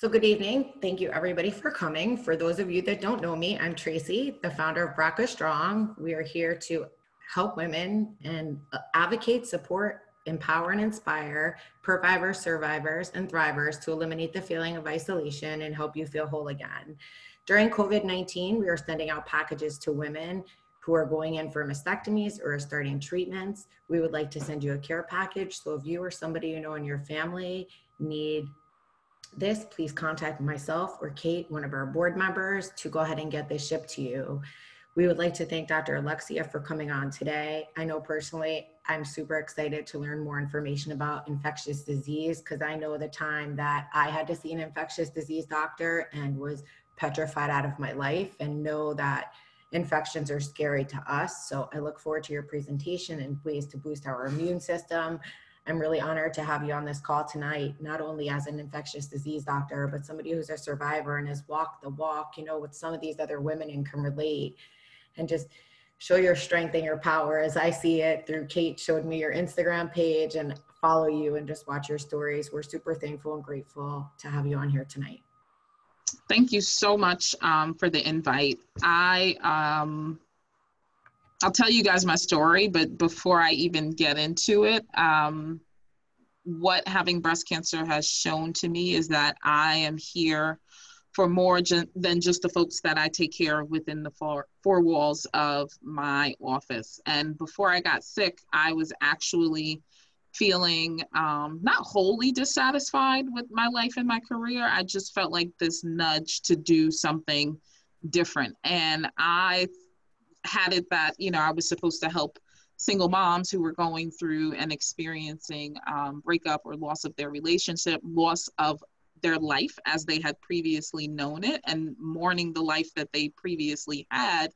So good evening. Thank you everybody for coming. For those of you that don't know me, I'm Tracy, the founder of BRCA Strong. We are here to help women and uh, advocate, support, empower and inspire survivors, survivors, and thrivers to eliminate the feeling of isolation and help you feel whole again. During COVID-19, we are sending out packages to women who are going in for mastectomies or are starting treatments. We would like to send you a care package. So if you or somebody you know in your family need this, please contact myself or Kate, one of our board members, to go ahead and get this shipped to you. We would like to thank Dr. Alexea for coming on today. I know personally, I'm super excited to learn more information about infectious disease because I know the time that I had to see an infectious disease doctor and was petrified out of my life and know that infections are scary to us. So I look forward to your presentation and ways to boost our immune system. I'm really honored to have you on this call tonight, not only as an infectious disease doctor, but somebody who's a survivor and has walked the walk, you know, with some of these other women and can relate and just show your strength and your power as I see it through Kate showed me your Instagram page and follow you and just watch your stories. We're super thankful and grateful to have you on here tonight. Thank you so much um, for the invite. I um, I'll tell you guys my story, but before I even get into it, um, what having breast cancer has shown to me is that I am here for more than just the folks that I take care of within the four, four walls of my office. And before I got sick, I was actually feeling um, not wholly dissatisfied with my life and my career. I just felt like this nudge to do something different. And I had it that, you know, I was supposed to help single moms who were going through and experiencing um, breakup or loss of their relationship, loss of their life as they had previously known it and mourning the life that they previously had.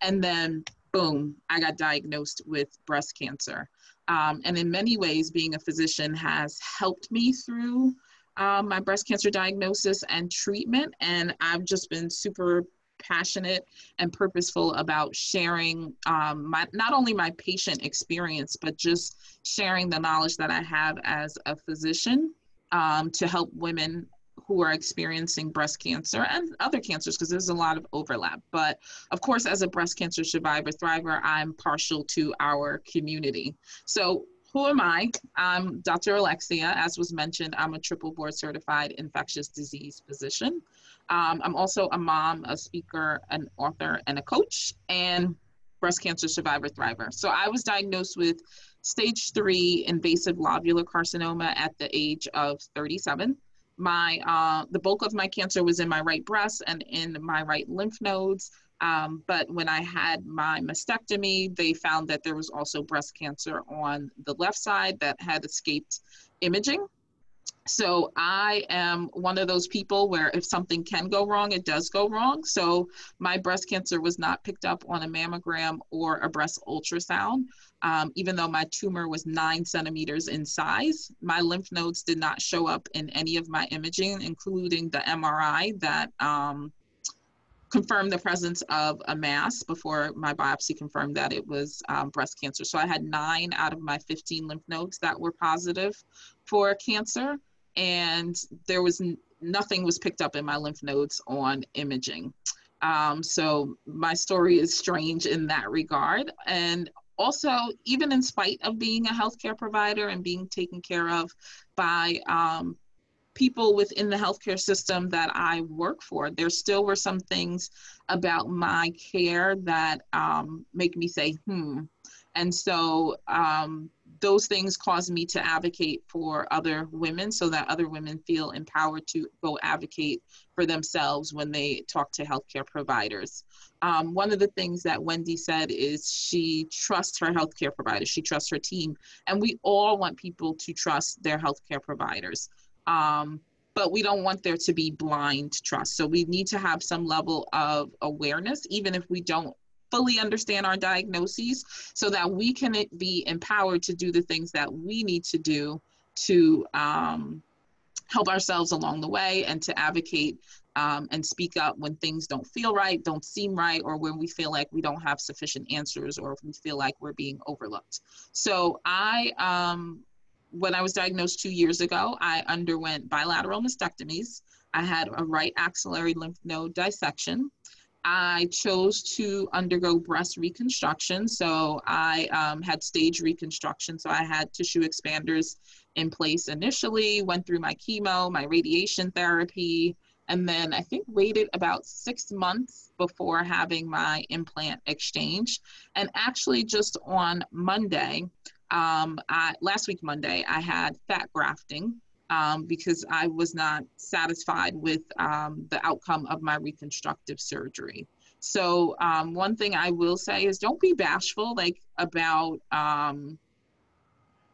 And then, boom, I got diagnosed with breast cancer. Um, and in many ways, being a physician has helped me through um, my breast cancer diagnosis and treatment. And I've just been super passionate and purposeful about sharing um, my, not only my patient experience, but just sharing the knowledge that I have as a physician um, to help women who are experiencing breast cancer and other cancers because there's a lot of overlap. But of course, as a breast cancer survivor, thriver, I'm partial to our community. So who am I? I'm Dr. Alexea. As was mentioned, I'm a triple board certified infectious disease physician. Um, I'm also a mom, a speaker, an author, and a coach, and breast cancer survivor thriver. So I was diagnosed with stage three invasive lobular carcinoma at the age of 37. My uh, the bulk of my cancer was in my right breast and in my right lymph nodes. Um, but when I had my mastectomy, they found that there was also breast cancer on the left side that had escaped imaging. So I am one of those people where if something can go wrong, it does go wrong. So my breast cancer was not picked up on a mammogram or a breast ultrasound. Um, even though my tumor was nine centimeters in size, my lymph nodes did not show up in any of my imaging, including the MRI that um, confirmed the presence of a mass before my biopsy confirmed that it was um, breast cancer. So I had nine out of my 15 lymph nodes that were positive for cancer, and there was n- nothing was picked up in my lymph nodes on imaging. Um, so my story is strange in that regard. And also, even in spite of being a healthcare provider and being taken care of by um, people within the healthcare system that I work for, there still were some things about my care that um, make me say, hmm. And so um, those things cause me to advocate for other women so that other women feel empowered to go advocate for themselves when they talk to healthcare providers. Um, one of the things that Wendy said is she trusts her healthcare providers, she trusts her team, and we all want people to trust their healthcare providers. Um, but we don't want there to be blind trust. So we need to have some level of awareness, even if we don't fully understand our diagnoses so that we can be empowered to do the things that we need to do to um, help ourselves along the way and to advocate um, and speak up when things don't feel right, don't seem right, or when we feel like we don't have sufficient answers or if we feel like we're being overlooked. So I um, when I was diagnosed two years ago, I underwent bilateral mastectomies. I had a right axillary lymph node dissection. I chose to undergo breast reconstruction. So I um, had stage reconstruction. So I had tissue expanders in place initially, went through my chemo, my radiation therapy, and then I think waited about six months before having my implant exchange. And actually, just on Monday, um, I, last week Monday, I had fat grafting um, because I was not satisfied with um, the outcome of my reconstructive surgery. So um, one thing I will say is don't be bashful like about um,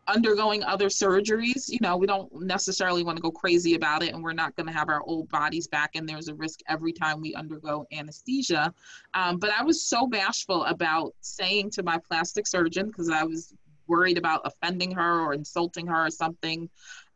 undergoing other surgeries. You know, we don't necessarily want to go crazy about it, and we're not going to have our old bodies back. And there's a risk every time we undergo anesthesia. Um, but I was so bashful about saying to my plastic surgeon because I was worried about offending her or insulting her or something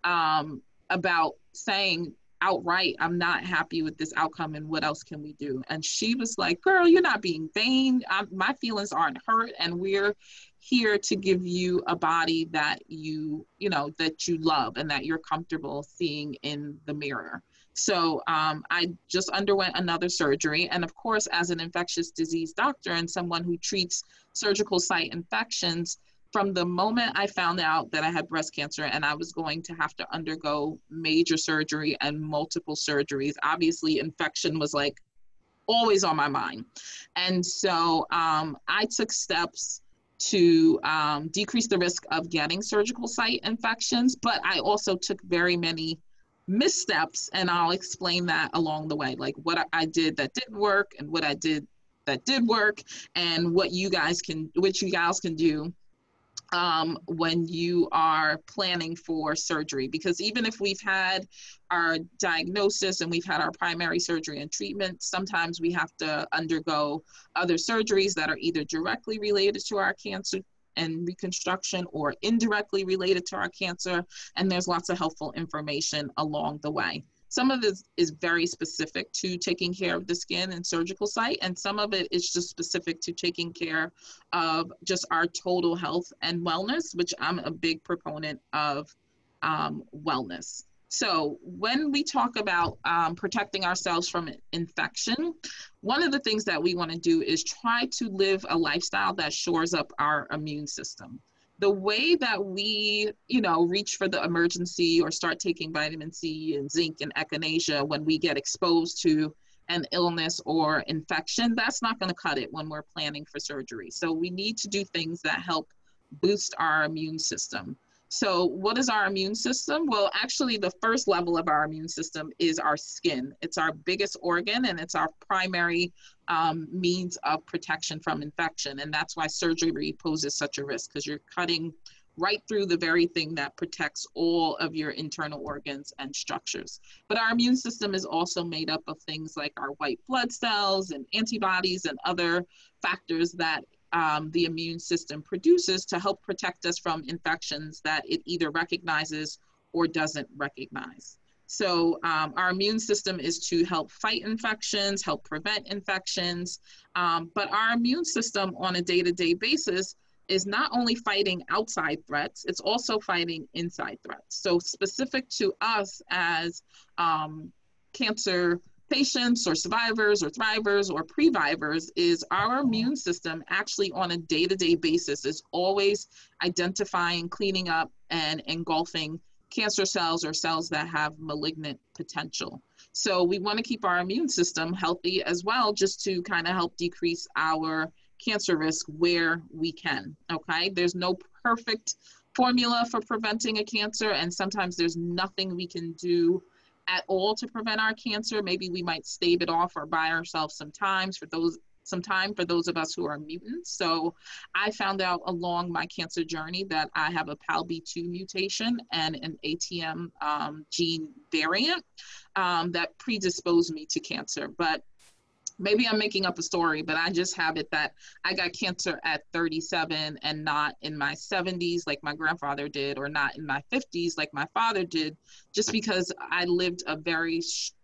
um, about saying outright, I'm not happy with this outcome and what else can we do? And she was like, Girl, you're not being vain. I'm, my feelings aren't hurt. And we're here to give you a body that you, you know, that you love and that you're comfortable seeing in the mirror. So um, I just underwent another surgery. And of course, as an infectious disease doctor and someone who treats surgical site infections, from the moment I found out that I had breast cancer and I was going to have to undergo major surgery and multiple surgeries, obviously infection was like always on my mind. And so um, I took steps to um, decrease the risk of getting surgical site infections, but I also took very many missteps, and I'll explain that along the way, like what I did that didn't work and what I did that did work, and what you guys can, what you guys can do um, when you are planning for surgery. Because even if we've had our diagnosis and we've had our primary surgery and treatment, sometimes we have to undergo other surgeries that are either directly related to our cancer and reconstruction or indirectly related to our cancer. And there's lots of helpful information along the way. Some of it is very specific to taking care of the skin and surgical site, and some of it is just specific to taking care of just our total health and wellness, which I'm a big proponent of um, wellness. So, when we talk about um, protecting ourselves from infection, one of the things that we want to do is try to live a lifestyle that shores up our immune system the way that we, you know, reach for the Emergen-C or start taking vitamin C and zinc and echinacea when we get exposed to an illness or infection, that's not going to cut it when we're planning for surgery. So we need to do things that help boost our immune system. So, what is our immune system? Well, actually, the first level of our immune system is our skin. It's our biggest organ and it's our primary um, means of protection from infection. And that's why surgery poses such a risk because you're cutting right through the very thing that protects all of your internal organs and structures. But our immune system is also made up of things like our white blood cells and antibodies and other factors that um, the immune system produces to help protect us from infections that it either recognizes or doesn't recognize. So, um, our immune system is to help fight infections, help prevent infections, um, but our immune system on a day to day basis is not only fighting outside threats, it's also fighting inside threats. So, specific to us as um, cancer patients or survivors or thrivers or previvors is our immune system actually on a day-to-day basis is always identifying cleaning up and engulfing cancer cells or cells that have malignant potential. So we want to keep our immune system healthy as well just to kind of help decrease our cancer risk where we can okay? There's no perfect formula for preventing a cancer and sometimes there's nothing we can do at all to prevent our cancer, maybe we might stave it off or buy ourselves some times for those some time for those of us who are mutants. So I found out along my cancer journey that I have a PALB2 mutation and an ATM um, gene variant um, that predisposed me to cancer. But maybe I'm making up a story, but I just have it that I got cancer at 37 and not in my 70s like my grandfather did, or not in my 50s like my father did, just because I lived a very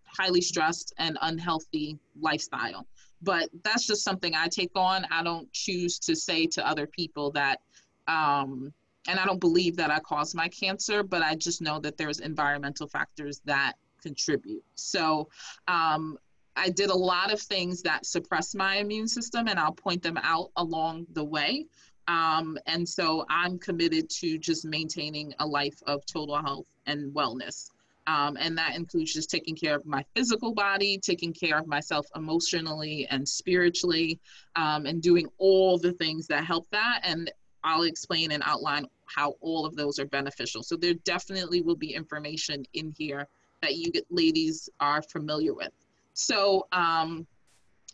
highly stressed and unhealthy lifestyle. But that's just something I take on. I don't choose to say to other people that um, and I don't believe that I caused my cancer, but I just know that there's environmental factors that contribute. So um, I did a lot of things that suppress my immune system, and I'll point them out along the way. Um, and so I'm committed to just maintaining a life of total health and wellness. Um, and that includes just taking care of my physical body, taking care of myself emotionally and spiritually, um, and doing all the things that help that. And I'll explain and outline how all of those are beneficial. So there definitely will be information in here that you ladies are familiar with. So um,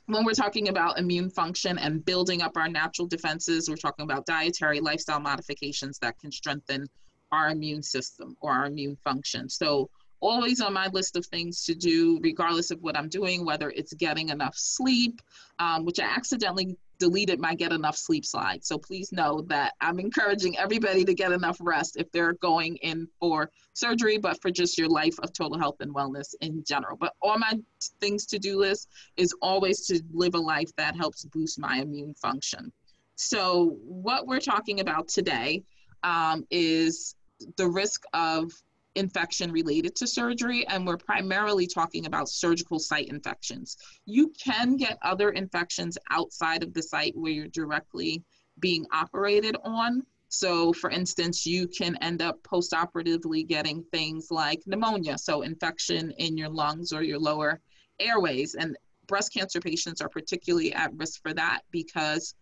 when we're talking about immune function and building up our natural defenses, we're talking about dietary lifestyle modifications that can strengthen our immune system or our immune function. So always on my list of things to do, regardless of what I'm doing, whether it's getting enough sleep, um, which I accidentally deleted my get enough sleep slide. So please know that I'm encouraging everybody to get enough rest if they're going in for surgery, but for just your life of total health and wellness in general. But all my things to do list is always to live a life that helps boost my immune function. So, what we're talking about today um, is the risk of infection related to surgery, and we're primarily talking about surgical site infections. You can get other infections outside of the site where you're directly being operated on. So, for instance, you can end up postoperatively getting things like pneumonia, so infection in your lungs or your lower airways. And breast cancer patients are particularly at risk for that because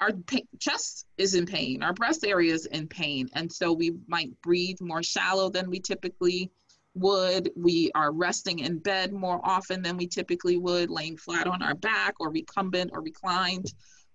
our chest is in pain, our breast area is in pain, and so we might breathe more shallow than we typically would. We are resting in bed more often than we typically would, laying flat on our back or recumbent or reclined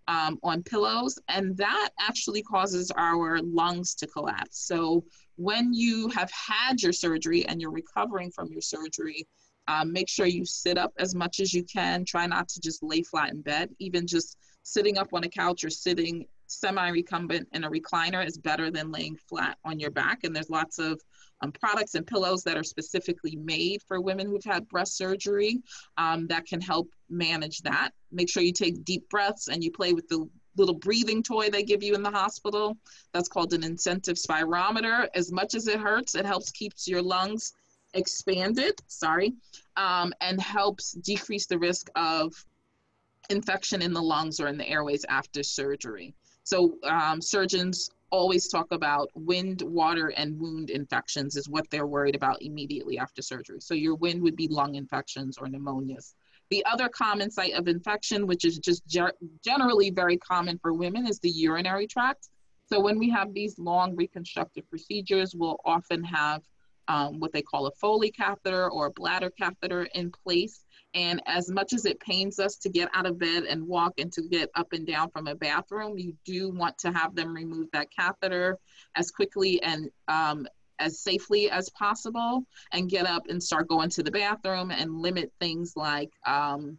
um, on pillows, and that actually causes our lungs to collapse. So when you have had your surgery and you're recovering from your surgery, um, make sure you sit up as much as you can. Try not to just lay flat in bed, even just sitting up on a couch or sitting semi-recumbent in a recliner is better than laying flat on your back. And there's lots of um, products and pillows that are specifically made for women who've had breast surgery um, that can help manage that. Make sure you take deep breaths and you play with the little breathing toy they give you in the hospital. That's called an incentive spirometer. As much as it hurts, it helps keeps your lungs expanded, sorry, um, and helps decrease the risk of infection in the lungs or in the airways after surgery. So um, surgeons always talk about wind, water, and wound infections is what they're worried about immediately after surgery. So your wind would be lung infections or pneumonias. The other common site of infection, which is just ge- generally very common for women, is the urinary tract. So when we have these long reconstructive procedures, we'll often have um, what they call a Foley catheter or a bladder catheter in place. And as much as it pains us to get out of bed and walk and to get up and down from a bathroom, you do want to have them remove that catheter as quickly and um, as safely as possible and get up and start going to the bathroom and limit things like um,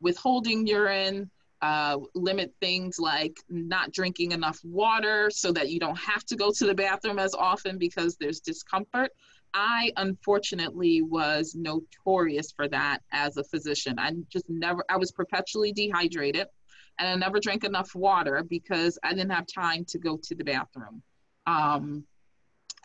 withholding urine, uh, limit things like not drinking enough water so that you don't have to go to the bathroom as often because there's discomfort. I unfortunately was notorious for that as a physician. I just never, I was perpetually dehydrated and I never drank enough water because I didn't have time to go to the bathroom. Um,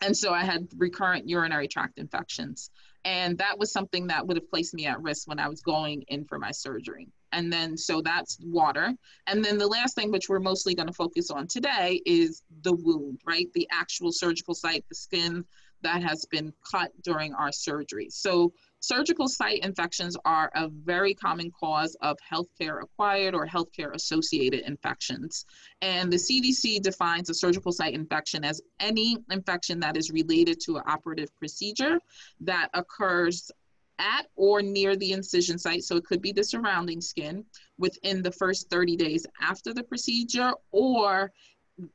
and so I had recurrent urinary tract infections. And that was something that would have placed me at risk when I was going in for my surgery. And then, so that's water. And then the last thing, which we're mostly going to focus on today, is the wound, right? The actual surgical site, the skin, that has been cut during our surgery. So surgical site infections are a very common cause of healthcare acquired or healthcare associated infections. And the CDC defines a surgical site infection as any infection that is related to an operative procedure that occurs at or near the incision site, so it could be the surrounding skin, within the first 30 days after the procedure, or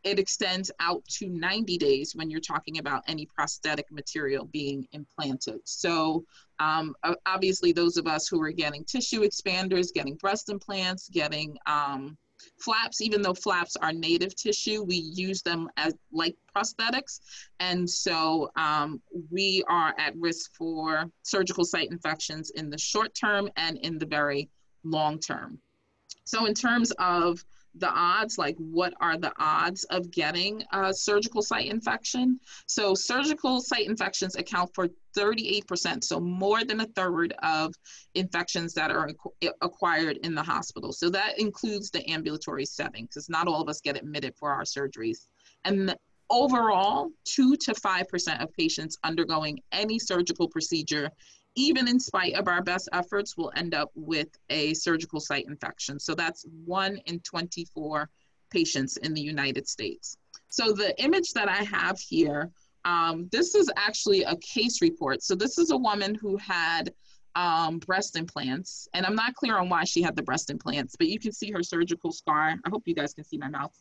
it extends out to 90 days when you're talking about any prosthetic material being implanted. So um, obviously those of us who are getting tissue expanders, getting breast implants, getting um, flaps, even though flaps are native tissue, we use them as like prosthetics. And so um, we are at risk for surgical site infections in the short term and in the very long term. So in terms of the odds, like what are the odds of getting a surgical site infection. So surgical site infections account for 38%, so more than a third of infections that are acquired in the hospital. So that includes the ambulatory setting, because not all of us get admitted for our surgeries. And overall, 2 to 5% of patients undergoing any surgical procedure even in spite of our best efforts, we'll end up with a surgical site infection. So that's one in 24 patients in the United States. So the image that I have here, um, this is actually a case report. So this is a woman who had um, breast implants, and I'm not clear on why she had the breast implants, but you can see her surgical scar. I hope you guys can see my mouth.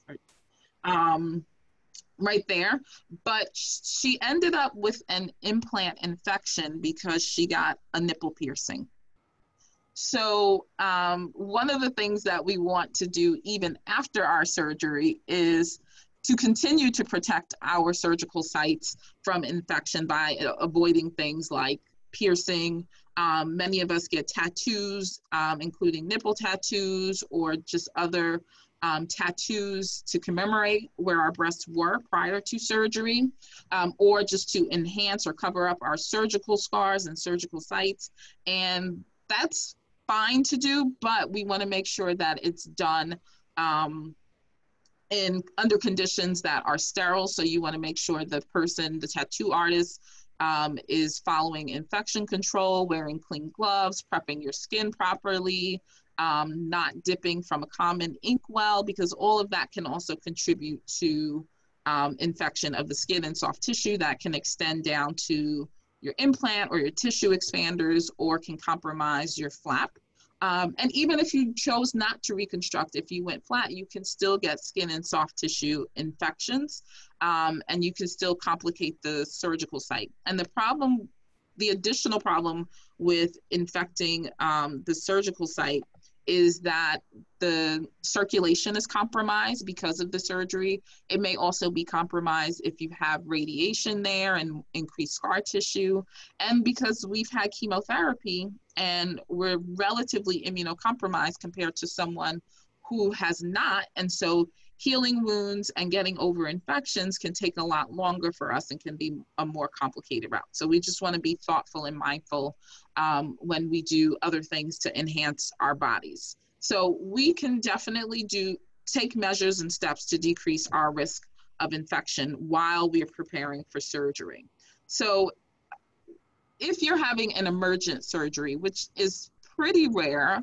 Um, right there. But she ended up with an implant infection because she got a nipple piercing. So, um, one of the things that we want to do even after our surgery is to continue to protect our surgical sites from infection by avoiding things like piercing. Um, many of us get tattoos, um, including nipple tattoos or just other um, tattoos to commemorate where our breasts were prior to surgery, um, or just to enhance or cover up our surgical scars and surgical sites. And that's fine to do, but we want to make sure that it's done um, in under conditions that are sterile. So you want to make sure the person, the tattoo artist, um, is following infection control, wearing clean gloves, prepping your skin properly, um, not dipping from a common inkwell, because all of that can also contribute to um, infection of the skin and soft tissue that can extend down to your implant or your tissue expanders or can compromise your flap. Um, and even if you chose not to reconstruct, if you went flat, you can still get skin and soft tissue infections um, and you can still complicate the surgical site. And the problem, the additional problem with infecting um, the surgical site is that the circulation is compromised because of the surgery. It may also be compromised if you have radiation there and increased scar tissue. And because we've had chemotherapy and we're relatively immunocompromised compared to someone who has not. And so healing wounds and getting over infections can take a lot longer for us and can be a more complicated route. So we just want to be thoughtful and mindful um, when we do other things to enhance our bodies. So we can definitely do take measures and steps to decrease our risk of infection while we're preparing for surgery. So if you're having an emergent surgery, which is pretty rare,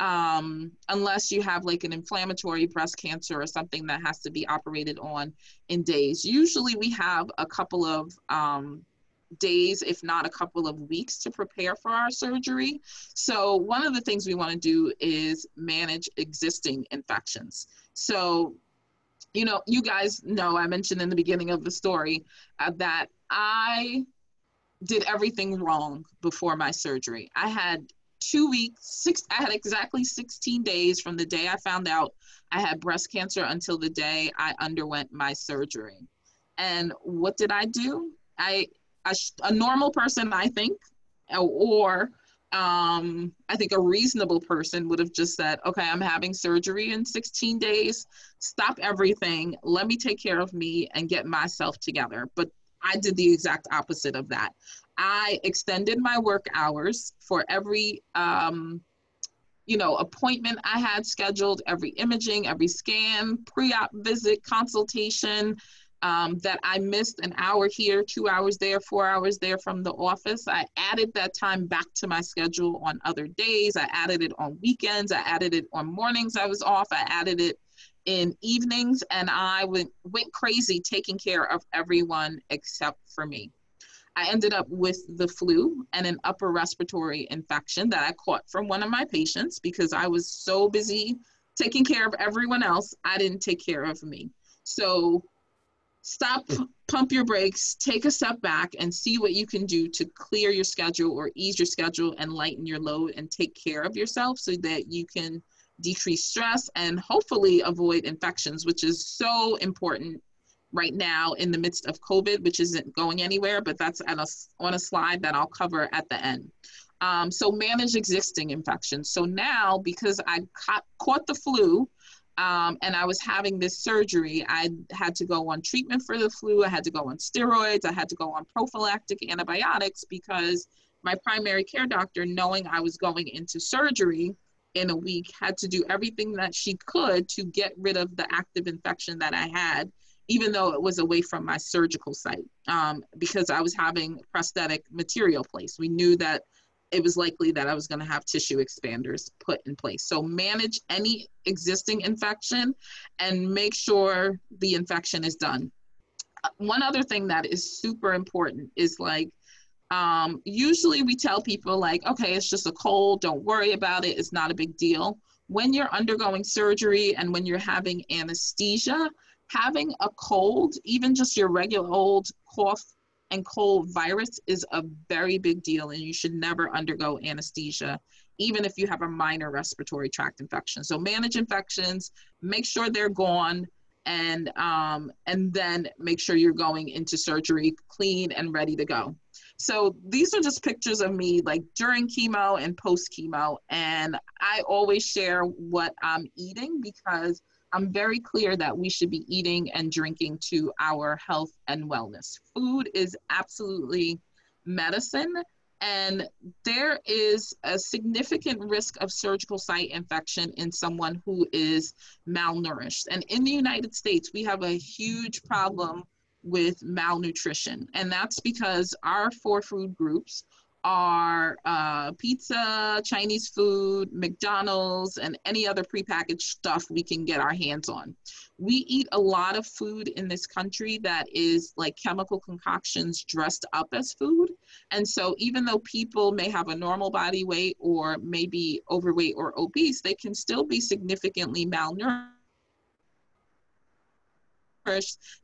um, unless you have like an inflammatory breast cancer or something that has to be operated on in days. Usually we have a couple of um, days, if not a couple of weeks, to prepare for our surgery. So, one of the things we want to do is manage existing infections. So, you know, you guys know I mentioned in the beginning of the story uh, that I did everything wrong before my surgery. I had two weeks, six, I had exactly 16 days from the day I found out I had breast cancer until the day I underwent my surgery. And what did I do? I, a, a normal person, I think, or um, I think a reasonable person would have just said, okay, I'm having surgery in 16 days. Stop everything. Let me take care of me and get myself together. But I did the exact opposite of that. I extended my work hours for every um, you know appointment I had scheduled, every imaging, every scan, pre-op visit, consultation. Um, that I missed an hour here, two hours there, four hours there from the office. I added that time back to my schedule on other days. I added it on weekends. I added it on mornings I was off. I added it in evenings, and I went, went crazy taking care of everyone except for me. I ended up with the flu and an upper respiratory infection that I caught from one of my patients because I was so busy taking care of everyone else, I didn't take care of me. So stop, hmm. pump your brakes, take a step back, and see what you can do to clear your schedule or ease your schedule and lighten your load and take care of yourself so that you can decrease stress and hopefully avoid infections, which is so important right now in the midst of COVID, which isn't going anywhere, but that's at a, on a slide that I'll cover at the end. Um, so manage existing infections. So now, because I caught, caught the flu, um, and I was having this surgery. I had to go on treatment for the flu. I had to go on steroids. I had to go on prophylactic antibiotics because my primary care doctor, knowing I was going into surgery in a week, had to do everything that she could to get rid of the active infection that I had, even though it was away from my surgical site, um, because I was having prosthetic material placed. We knew that it was likely that I was going to have tissue expanders put in place. So manage any existing infection and make sure the infection is done. Uh, one other thing that is super important is like, um, usually we tell people like, okay, it's just a cold, don't worry about it, it's not a big deal. When you're undergoing surgery and when you're having anesthesia, having a cold, even just your regular old cough and cold virus is a very big deal and you should never undergo anesthesia even if you have a minor respiratory tract infection. So manage infections make sure they're gone and um, and then make sure you're going into surgery clean and ready to go. So these are just pictures of me like during chemo and post chemo and i always share what i'm eating because I'm very clear that we should be eating and drinking to our health and wellness. Food is absolutely medicine, and there is a significant risk of surgical site infection in someone who is malnourished. And in the United States, we have a huge problem with malnutrition, and that's because our four food groups are uh, pizza, Chinese food, McDonald's, and any other prepackaged stuff we can get our hands on. We eat a lot of food in this country that is like chemical concoctions dressed up as food. And so, even though people may have a normal body weight or maybe overweight or obese, they can still be significantly malnourished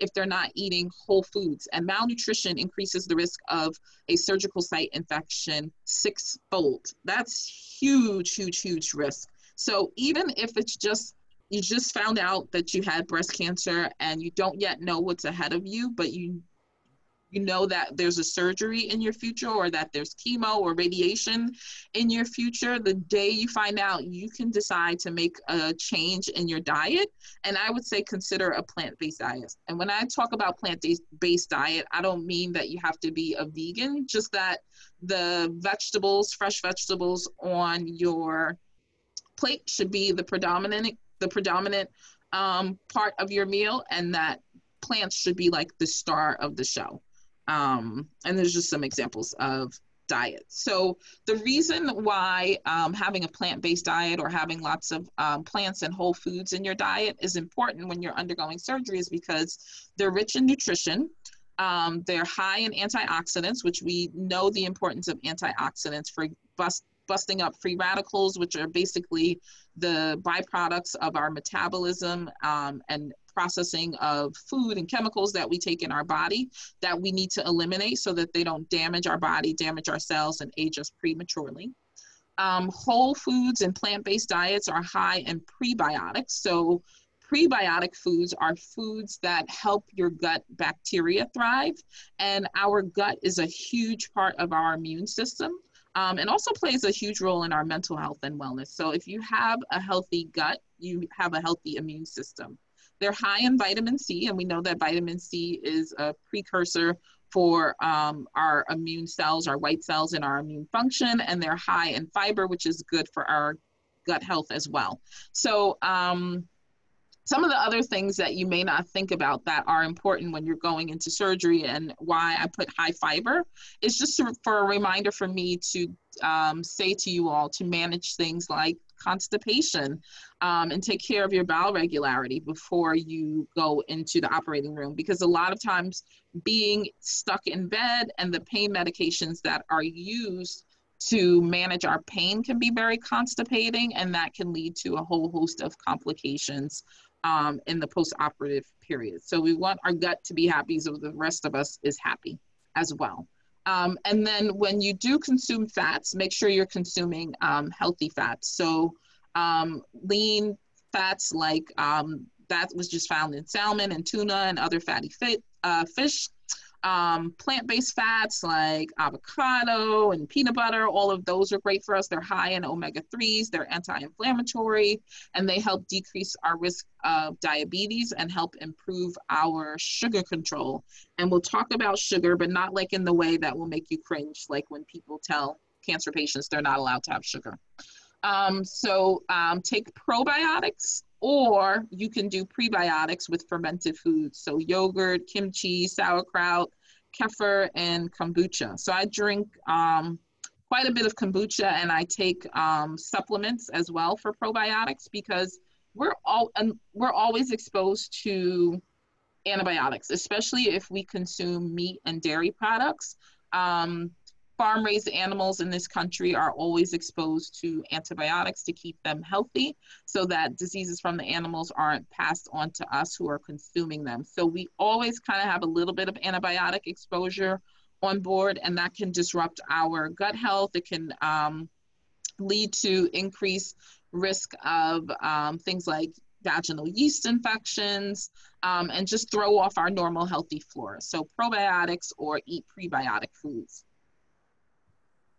if they're not eating whole foods. And malnutrition increases the risk of a surgical site infection sixfold. That's huge, huge, huge risk. So even if it's just you just found out that you had breast cancer and you don't yet know what's ahead of you, but you you know that there's a surgery in your future or that there's chemo or radiation in your future, the day you find out, you can decide to make a change in your diet. And I would say consider a plant based diet. And when I talk about plant based diet, I don't mean that you have to be a vegan, just that the vegetables, fresh vegetables on your plate should be the predominant the predominant um, part of your meal and that plants should be like the star of the show um, and there's just some examples of diets. So the reason why um, having a plant-based diet or having lots of um, plants and whole foods in your diet is important when you're undergoing surgery is because they're rich in nutrition. Um, they're high in antioxidants, which we know the importance of antioxidants for bust, busting up free radicals, which are basically the byproducts of our metabolism um, and processing of food and chemicals that we take in our body that we need to eliminate so that they don't damage our body, damage our cells, and age us prematurely. Um, whole foods and plant based diets are high in prebiotics. So, prebiotic foods are foods that help your gut bacteria thrive. And our gut is a huge part of our immune system. Um, and also plays a huge role in our mental health and wellness. So, if you have a healthy gut, you have a healthy immune system. They're high in vitamin C, and we know that vitamin C is a precursor for um, our immune cells, our white cells, and our immune function. And they're high in fiber, which is good for our gut health as well. So, um, some of the other things that you may not think about that are important when you're going into surgery and why I put high fiber is just for a reminder for me to um, say to you all to manage things like constipation um, and take care of your bowel regularity before you go into the operating room. Because a lot of times being stuck in bed and the pain medications that are used to manage our pain can be very constipating and that can lead to a whole host of complications um, in the post-operative period. So we want our gut to be happy so the rest of us is happy as well um, and then when you do consume fats, make sure you're consuming um, healthy fats. So um, lean fats like um, that was just found in salmon and tuna and other fatty fit, uh, fish. Um, plant-based fats like avocado and peanut butter, all of those are great for us. They're high in omega-3s, they're anti-inflammatory, and they help decrease our risk of diabetes and help improve our sugar control. And we'll talk about sugar, but not like in the way that will make you cringe, like when people tell cancer patients they're not allowed to have sugar. Um, so um, take probiotics or you can do prebiotics with fermented foods. So yogurt, kimchi, sauerkraut, kefir, and kombucha. So I drink um, quite a bit of kombucha and I take um, supplements as well for probiotics because we're all and we're always exposed to antibiotics, especially if we consume meat and dairy products. Um, farm raised animals in this country are always exposed to antibiotics to keep them healthy so that diseases from the animals aren't passed on to us who are consuming them. So we always kind of have a little bit of antibiotic exposure on board, and that can disrupt our gut health. It can um, lead to increased risk of um, things like vaginal yeast infections, um, and just throw off our normal healthy flora. So probiotics or eat prebiotic foods.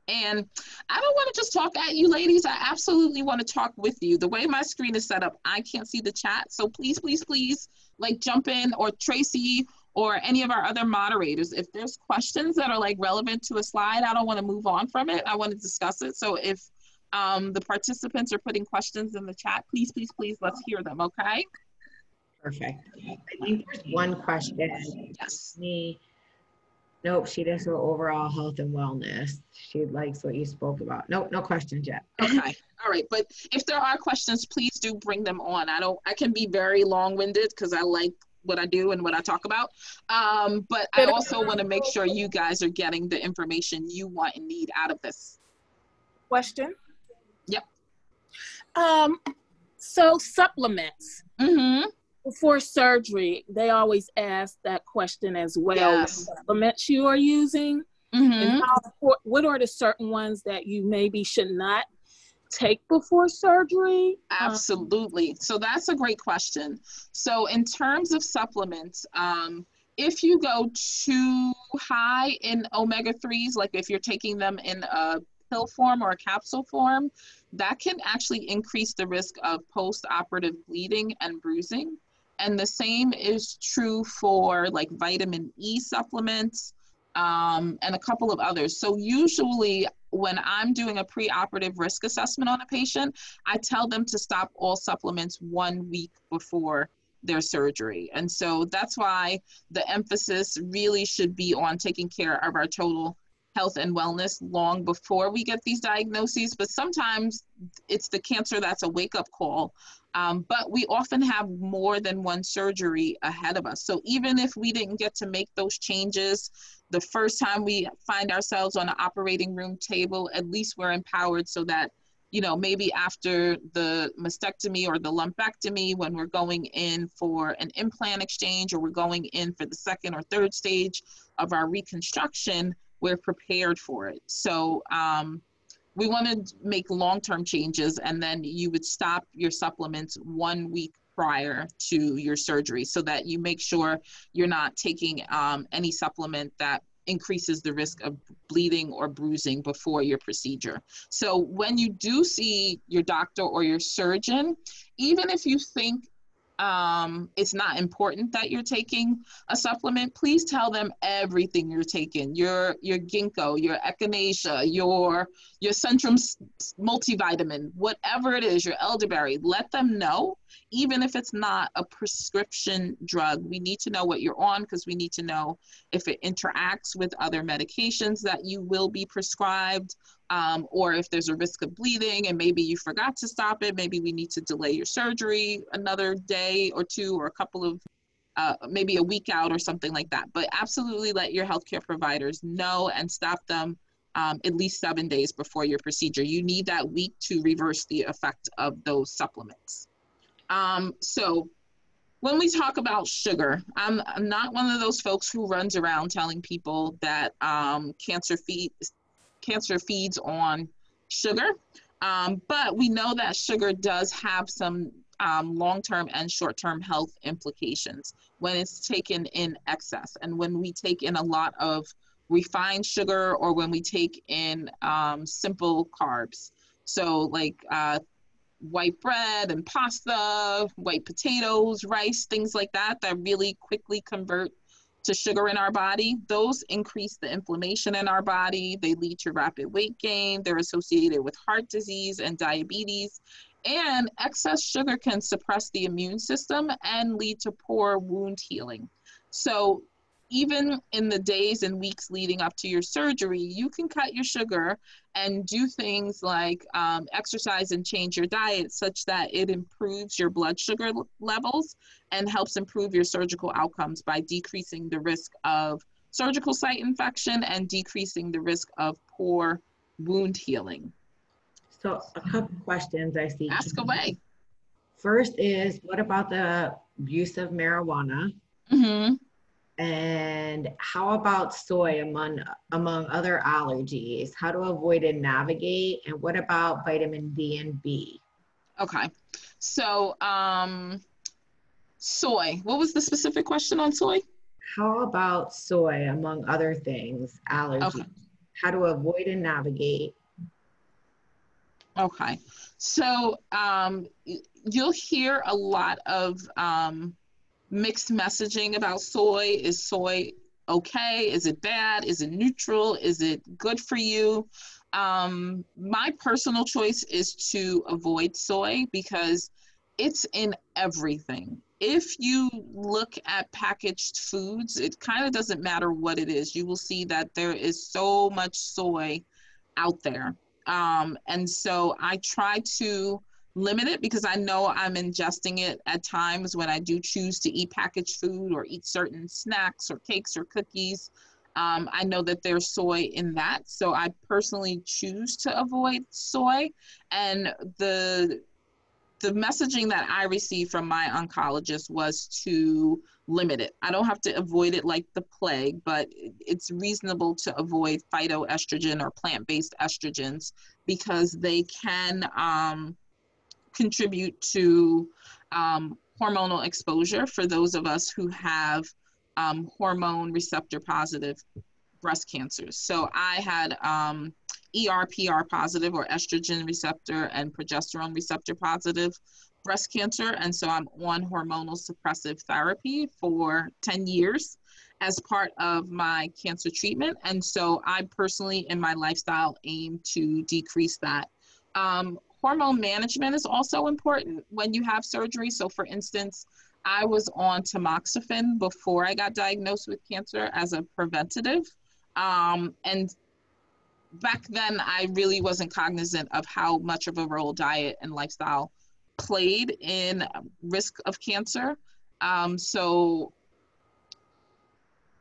And I don't want to just talk at you ladies. I absolutely want to talk with you. The way my screen is set up, I can't see the chat. So please, please, please, like jump in or Tracy or any of our other moderators. If there's questions that are like relevant to a slide, I don't want to move on from it. I want to discuss it. So if um, the participants are putting questions in the chat, please, please, please, let's hear them, okay? Perfect. I think there's one question. Yes. Me. Nope, she does for overall health and wellness. She likes what you spoke about. Nope, no questions yet. Okay. All right. But if there are questions, please do bring them on. I don't I can be very long-winded because I like what I do and what I talk about. Um, but I also want to make sure you guys are getting the information you want and need out of this. Question? Yep. Um, so supplements. Mm-hmm. Before surgery, they always ask that question as well. Yes. What supplements you are using? Mm-hmm. And how, what are the certain ones that you maybe should not take before surgery? Um, Absolutely. So that's a great question. So in terms of supplements, um, if you go too high in omega 3s, like if you're taking them in a pill form or a capsule form, that can actually increase the risk of post operative bleeding and bruising. And the same is true for like vitamin E supplements um, and a couple of others. So, usually, when I'm doing a preoperative risk assessment on a patient, I tell them to stop all supplements one week before their surgery. And so that's why the emphasis really should be on taking care of our total health and wellness long before we get these diagnoses. But sometimes it's the cancer that's a wake up call. Um, but we often have more than one surgery ahead of us. So even if we didn't get to make those changes the first time we find ourselves on an operating room table, at least we're empowered so that you know, maybe after the mastectomy or the lumpectomy, when we're going in for an implant exchange or we're going in for the second or third stage of our reconstruction, we're prepared for it. So um, we want to make long-term changes, and then you would stop your supplements one week prior to your surgery, so that you make sure you're not taking um, any supplement that increases the risk of bleeding or bruising before your procedure. So when you do see your doctor or your surgeon, even if you think um, it's not important that you're taking a supplement, please tell them everything you're taking. Your your ginkgo, your echinacea, your your Centrum multivitamin, whatever it is, your elderberry. Let them know, even if it's not a prescription drug. We need to know what you're on because we need to know if it interacts with other medications that you will be prescribed um, or if there's a risk of bleeding and maybe you forgot to stop it, maybe we need to delay your surgery another day or two or a couple of, uh, maybe a week out or something like that. But absolutely let your healthcare providers know and stop them um, at least seven days before your procedure. You need that week to reverse the effect of those supplements. Um, so when we talk about sugar, I'm, I'm, not one of those folks who runs around telling people that um, cancer feed, cancer feeds on sugar. Um, but we know that sugar does have some um, long-term and short-term health implications when it's taken in excess and when we take in a lot of refined sugar or when we take in um, simple carbs so like uh, white bread and pasta white potatoes rice things like that that really quickly convert to sugar in our body, those increase the inflammation in our body. They lead to rapid weight gain. They're associated with heart disease and diabetes. And excess sugar can suppress the immune system and lead to poor wound healing. So, even in the days and weeks leading up to your surgery, you can cut your sugar and do things like um, exercise and change your diet such that it improves your blood sugar levels and helps improve your surgical outcomes by decreasing the risk of surgical site infection and decreasing the risk of poor wound healing. So, a couple questions I see. Ask away. First is what about the use of marijuana? Mm-hmm. And how about soy among among other allergies? How to avoid and navigate? And what about vitamin D and B? Okay. So um soy. What was the specific question on soy? How about soy among other things, allergies? Okay. How to avoid and navigate? Okay. So um you'll hear a lot of um mixed messaging about soy. Is soy okay? Is it bad? Is it neutral? Is it good for you? Um, my personal choice is to avoid soy because it's in everything. If you look at packaged foods, it kind of doesn't matter what it is. You will see that there is so much soy out there. Um, and so I try to limit it because I know I'm ingesting it at times when I do choose to eat packaged food or eat certain snacks or cakes or cookies. Um, I know that there's soy in that, so I personally choose to avoid soy. And the the messaging that I received from my oncologist was to limit it. I don't have to avoid it like the plague, but it's reasonable to avoid phytoestrogen or plant-based estrogens because they can um, contribute to um, hormonal exposure for those of us who have um, hormone receptor positive breast cancers. So I had um, ERPR positive or estrogen receptor and progesterone receptor positive breast cancer. And so I'm on hormonal suppressive therapy for 10 years as part of my cancer treatment. And so I personally, in my lifestyle, aim to decrease that. Um, hormone management is also important when you have surgery. So, for instance, I was on tamoxifen before I got diagnosed with cancer as a preventative. Um, and back then, I really wasn't cognizant of how much of a role diet and lifestyle played in risk of cancer. Um, so,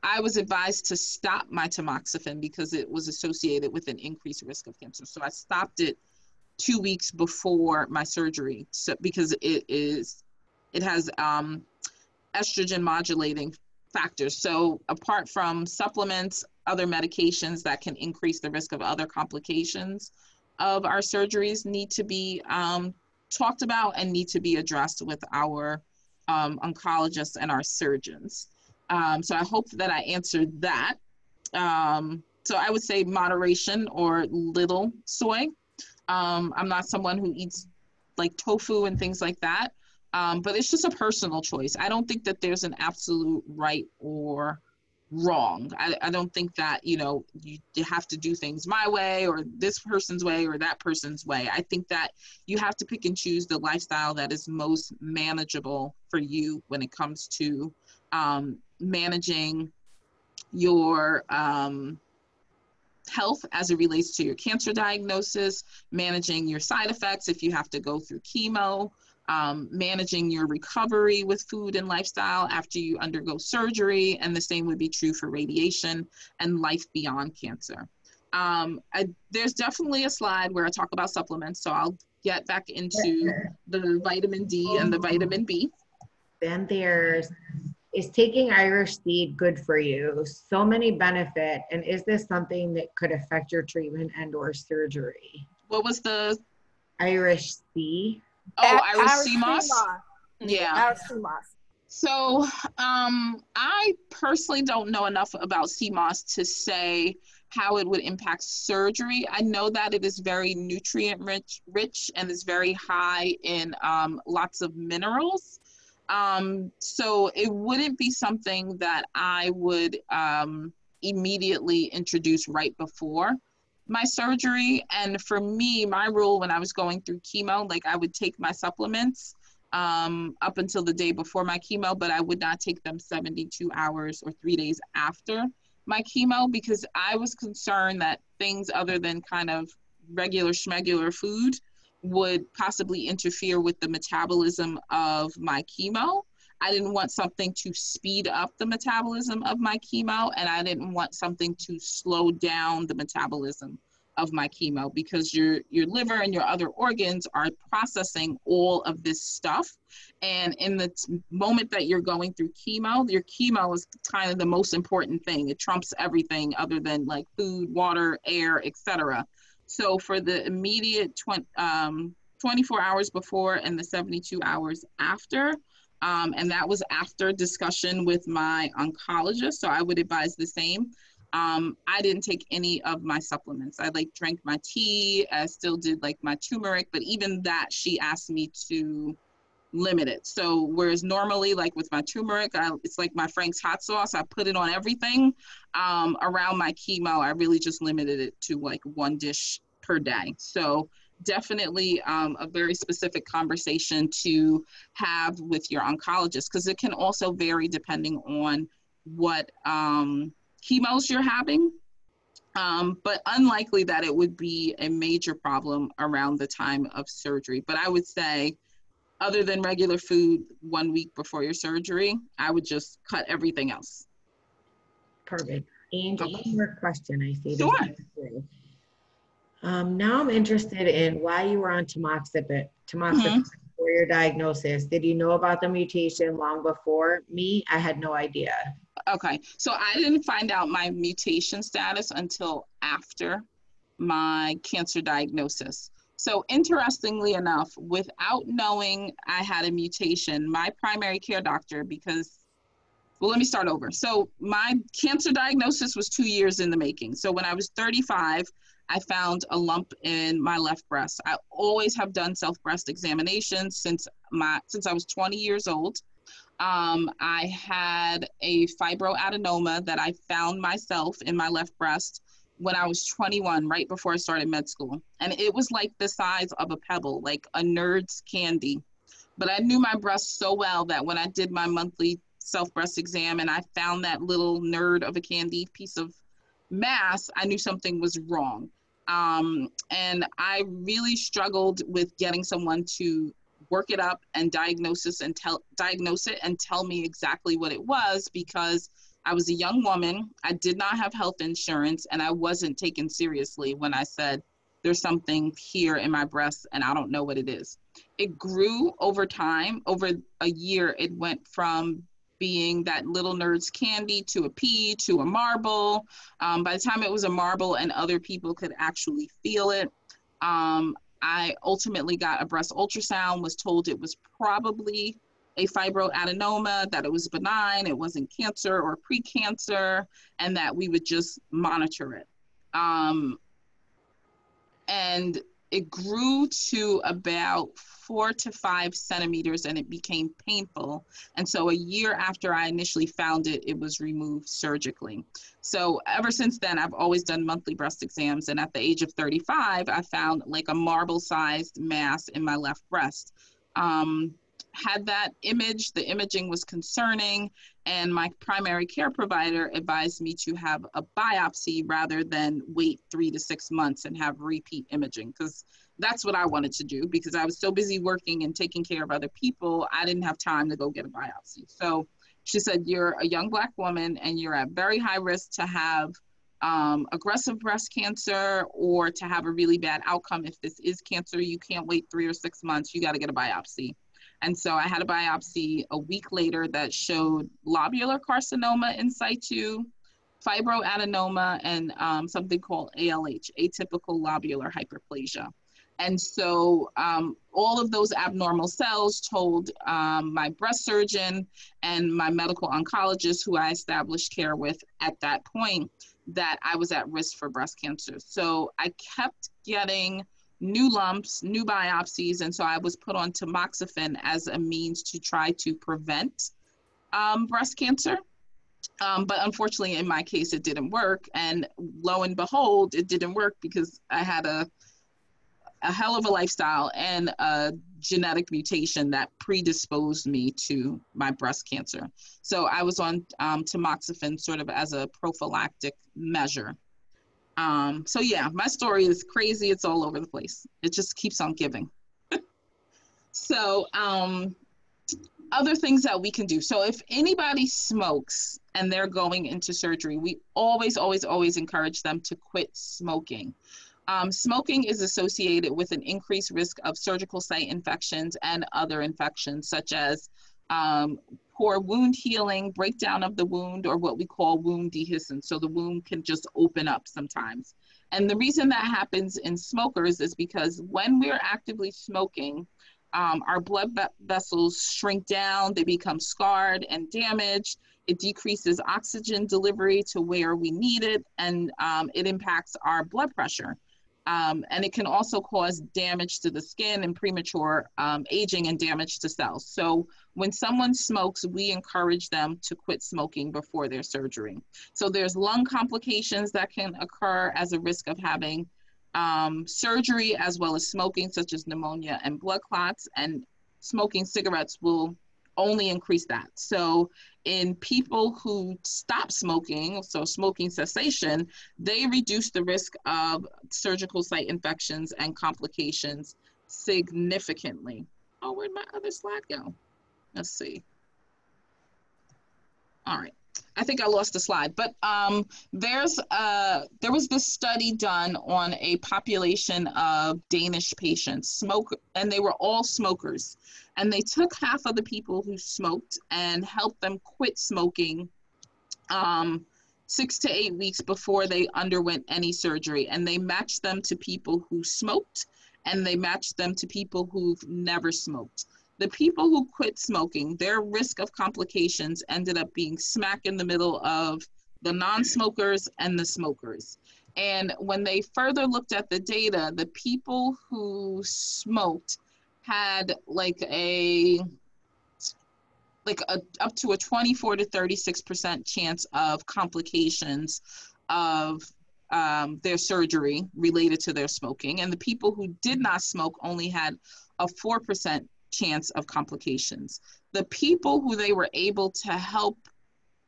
I was advised to stop my tamoxifen because it was associated with an increased risk of cancer. So I stopped it two weeks before my surgery. So because it is it has um, estrogen modulating factors. So apart from supplements other medications that can increase the risk of other complications of our surgeries need to be um, talked about and need to be addressed with our um, oncologists and our surgeons. Um, so i hope that i answered that. Um, so i would say moderation or little soy um, I'm not someone who eats like tofu and things like that. Um, but it's just a personal choice. I don't think that there's an absolute right or wrong. I, I don't think that, you know, you, you have to do things my way or this person's way or that person's way. I think that you have to pick and choose the lifestyle that is most manageable for you when it comes to um, managing your um, health as it relates to your cancer diagnosis, managing your side effects if you have to go through chemo, um, managing your recovery with food and lifestyle after you undergo surgery, and the same would be true for radiation and life beyond cancer. Um, I, there's definitely a slide where I talk about supplements, so I'll get back into the vitamin D and the vitamin B. Then there's is taking Irish seed good for you? So many benefit, and is this something that could affect your treatment and or surgery? What was the Irish sea? Oh, Irish Sea moss. Yeah. Iris CMOS. So um, I personally don't know enough about sea moss to say how it would impact surgery. I know that it is very nutrient rich, rich and is very high in um, lots of minerals. Um, so it wouldn't be something that I would um, immediately introduce right before my surgery. And for me, my rule when I was going through chemo, like I would take my supplements um, up until the day before my chemo, but I would not take them 72 hours or three days after my chemo because I was concerned that things other than kind of regular schmegular food would possibly interfere with the metabolism of my chemo. I didn't want something to speed up the metabolism of my chemo, and I didn't want something to slow down the metabolism of my chemo because your your liver and your other organs are processing all of this stuff. And in the t- moment that you're going through chemo your chemo is kind of the most important thing. It trumps everything other than like food water air etc so for the immediate 20, um, 24 hours before and the 72 hours after um, and that was after discussion with my oncologist so i would advise the same um, I didn't take any of my supplements. I like drank my tea. I still did like my turmeric, but even that she asked me to limit it. So whereas normally, like with my turmeric, I, it's like my Frank's hot sauce. I put it on everything. Um, around my chemo, I really just limited it to like one dish per day. So definitely um, a very specific conversation to have with your oncologist because it can also vary depending on what um, chemos you're having, um, but unlikely that it would be a major problem around the time of surgery. But I would say, other than regular food one week before your surgery, I would just cut everything else. Perfect. Angel, one more question I see. Sure. Um, now I'm interested in why you were on tamoxifen, tamoxifen mm-hmm. for your diagnosis. Did you know about the mutation long before me? I had no idea. Okay, so I didn't find out my mutation status until after my cancer diagnosis. So, interestingly enough, without knowing I had a mutation, my primary care doctor, because, well, let me start over. So, my cancer diagnosis was two years in the making. So, when I was 35, I found a lump in my left breast. I always have done self breast examinations since my since I was 20 years old. Um, I had a fibroadenoma that I found myself in my left breast when I was 21, right before I started med school. And it was like the size of a pebble, like a nerd's candy. But I knew my breast so well that when I did my monthly self breast exam and I found that little nerd of a candy piece of mass, I knew something was wrong. Um, and I really struggled with getting someone to work it up and diagnosis and tell diagnose it and tell me exactly what it was because I was a young woman. I did not have health insurance and I wasn't taken seriously when I said there's something here in my breast and I don't know what it is. It grew over time. Over a year, it went from being that little nerd's candy to a pea to a marble. Um, by the time it was a marble and other people could actually feel it, um, I ultimately got a breast ultrasound, was told it was probably a fibroadenoma, that it was benign, it wasn't cancer or precancer, and that we would just monitor it. Um, and it grew to about four to five centimeters and it became painful. And so a year after I initially found it, it was removed surgically. So ever since then, I've always done monthly breast exams. And at the age of 35, I found like a marble sized mass in my left breast. Um, had that image, the imaging was concerning, and my primary care provider advised me to have a biopsy rather than wait three to six months and have repeat imaging because that's what I wanted to do because I was so busy working and taking care of other people, I didn't have time to go get a biopsy. So she said, You're a young Black woman and you're at very high risk to have um, aggressive breast cancer or to have a really bad outcome. If this is cancer, you can't wait three or six months, you got to get a biopsy. And so I had a biopsy a week later that showed lobular carcinoma in situ, fibroadenoma, and um, something called ALH, atypical lobular hyperplasia. And so um, all of those abnormal cells told um, my breast surgeon and my medical oncologist, who I established care with at that point, that I was at risk for breast cancer. So I kept getting new lumps, new biopsies, and so I was put on tamoxifen as a means to try to prevent um, breast cancer. Um, but unfortunately, in my case, it didn't work. And lo and behold, it didn't work because I had a a hell of a lifestyle and a genetic mutation that predisposed me to my breast cancer. So I was on um, tamoxifen sort of as a prophylactic measure. Um, so yeah, my story is crazy. It's all over the place. It just keeps on giving. so um, other things that we can do. So if anybody smokes and they're going into surgery, we always, always, always encourage them to quit smoking. Um, smoking is associated with an increased risk of surgical site infections and other infections, such as um, poor wound healing, breakdown of the wound, or what we call wound dehiscence. So the wound can just open up sometimes. And the reason that happens in smokers is because when we're actively smoking, um, our blood vessels shrink down, they become scarred and damaged. It decreases oxygen delivery to where we need it, and um, it impacts our blood pressure. Um, and it can also cause damage to the skin and premature um, aging and damage to cells. So when someone smokes, we encourage them to quit smoking before their surgery. So there's lung complications that can occur as a risk of having um, surgery as well as smoking, such as pneumonia and blood clots. And smoking cigarettes will only increase that. So in people who stop smoking, so smoking cessation, they reduce the risk of surgical site infections and complications significantly. Oh, where'd my other slide go? Let's see. All right. I think I lost the slide, but um, there's uh, there was this study done on a population of Danish patients, smoke, and they were all smokers, and they took half of the people who smoked and helped them quit smoking um, six to eight weeks before they underwent any surgery, and they matched them to people who smoked, and they matched them to people who've never smoked the people who quit smoking, their risk of complications ended up being smack in the middle of the non smokers and the smokers. And when they further looked at the data, the people who smoked had like a like a, up to a 24 to 36 percent chance of complications of um, their surgery related to their smoking and the people who did not smoke only had a 4 percent chance of complications. The people who they were able to help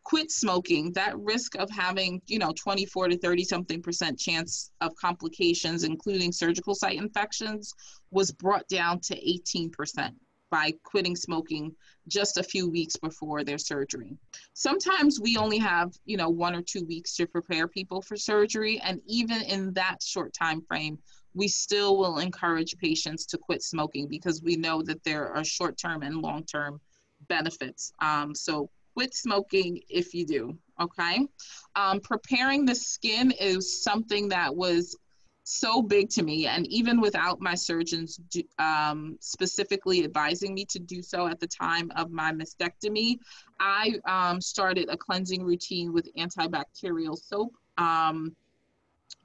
quit smoking, that risk of having, you know, 24 to 30 something percent chance of complications, including surgical site infections, was brought down to 18% by quitting smoking just a few weeks before their surgery. Sometimes we only have, you know, one or two weeks to prepare people for surgery. And even in that short time frame, we still will encourage patients to quit smoking because we know that there are short term and long term benefits. Um, so quit smoking if you do, okay? Um, preparing the skin is something that was so big to me. And even without my surgeons um, specifically advising me to do so at the time of my mastectomy, I um, started a cleansing routine with antibacterial soap. Um,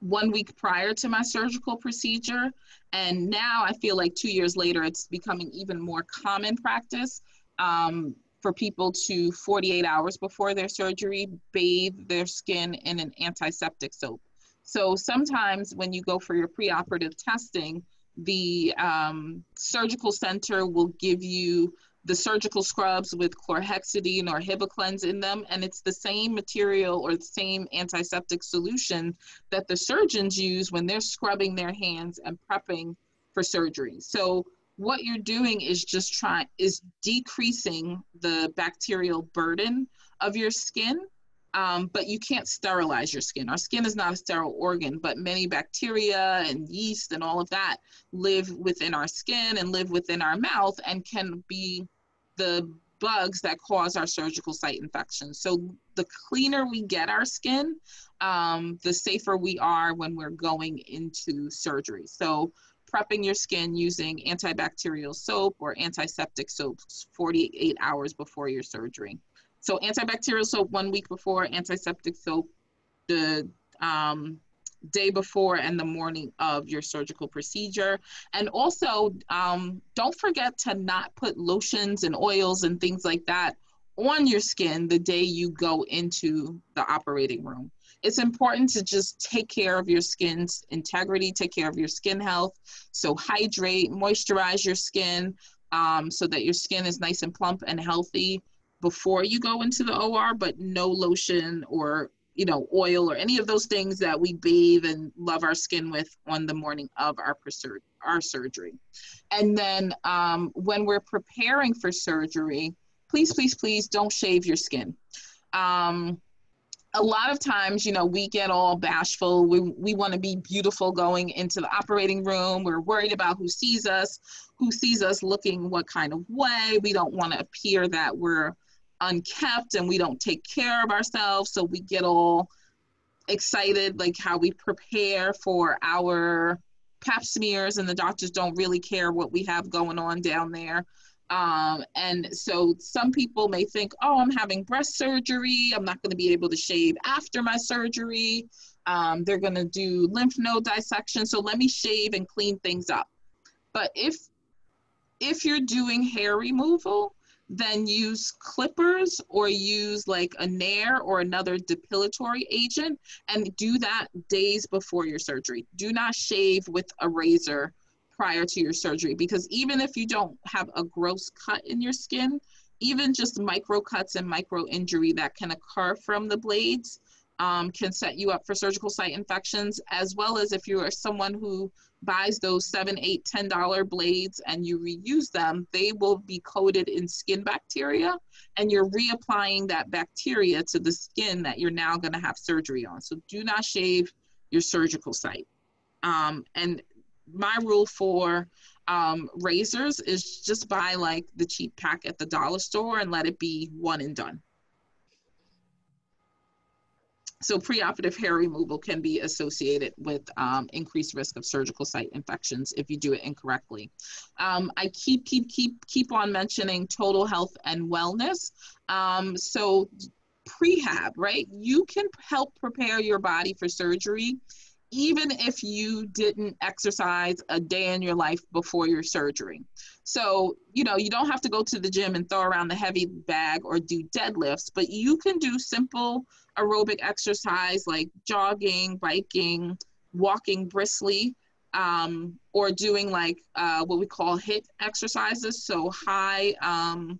one week prior to my surgical procedure. And now I feel like two years later, it's becoming even more common practice um, for people to 48 hours before their surgery bathe their skin in an antiseptic soap. So sometimes when you go for your preoperative testing, the um, surgical center will give you the surgical scrubs with chlorhexidine or Hibiclens in them, and it's the same material or the same antiseptic solution that the surgeons use when they're scrubbing their hands and prepping for surgery. So what you're doing is just trying is decreasing the bacterial burden of your skin um, but you can't sterilize your skin. Our skin is not a sterile organ, but many bacteria and yeast and all of that live within our skin and live within our mouth and can be the bugs that cause our surgical site infections. So the cleaner we get our skin, um, the safer we are when we're going into surgery. So prepping your skin using antibacterial soap or antiseptic soaps 48 hours before your surgery. So antibacterial soap one week before, antiseptic soap the um, day before and the morning of your surgical procedure. And also, um, don't forget to not put lotions and oils and things like that on your skin the day you go into the operating room. It's important to just take care of your skin's integrity, take care of your skin health. So, hydrate, moisturize your skin um, so that your skin is nice and plump and healthy before you go into the OR, but no lotion or you know, oil or any of those things that we bathe and love our skin with on the morning of our, our surgery. And then um, when we're preparing for surgery, please, please, please don't shave your skin. Um, a lot of times, you know, we get all bashful. We, we want to be beautiful going into the operating room. We're worried about who sees us, who sees us looking what kind of way. We don't want to appear that we're unkept and we don't take care of ourselves. So we get all excited, like how we prepare for our pap smears, and the doctors don't really care what we have going on down there. Um, and so some people may think, oh, I'm having breast surgery. I'm not going to be able to shave after my surgery. Um, they're going to do lymph node dissection. So let me shave and clean things up. But if if you're doing hair removal, then use clippers or use like a nair or another depilatory agent and do that days before your surgery. Do not shave with a razor prior to your surgery because even if you don't have a gross cut in your skin, even just micro cuts and micro injury that can occur from the blades um, can set you up for surgical site infections, as well as if you are someone who buys those seven, eight, ten dollar blades and you reuse them, they will be coated in skin bacteria, and you're reapplying that bacteria to the skin that you're now going to have surgery on. So do not shave your surgical site. Um, and my rule for um, razors is just buy like the cheap pack at the dollar store and let it be one and done. So preoperative hair removal can be associated with um, increased risk of surgical site infections if you do it incorrectly. Um, I keep, keep, keep, keep on mentioning total health and wellness. Um, so prehab, right? You can help prepare your body for surgery even if you didn't exercise a day in your life before your surgery. So, you know, you don't have to go to the gym and throw around the heavy bag or do deadlifts, but you can do simple aerobic exercise like jogging, biking, walking briskly, um, or doing like uh, what we call HIIT exercises. So high, um,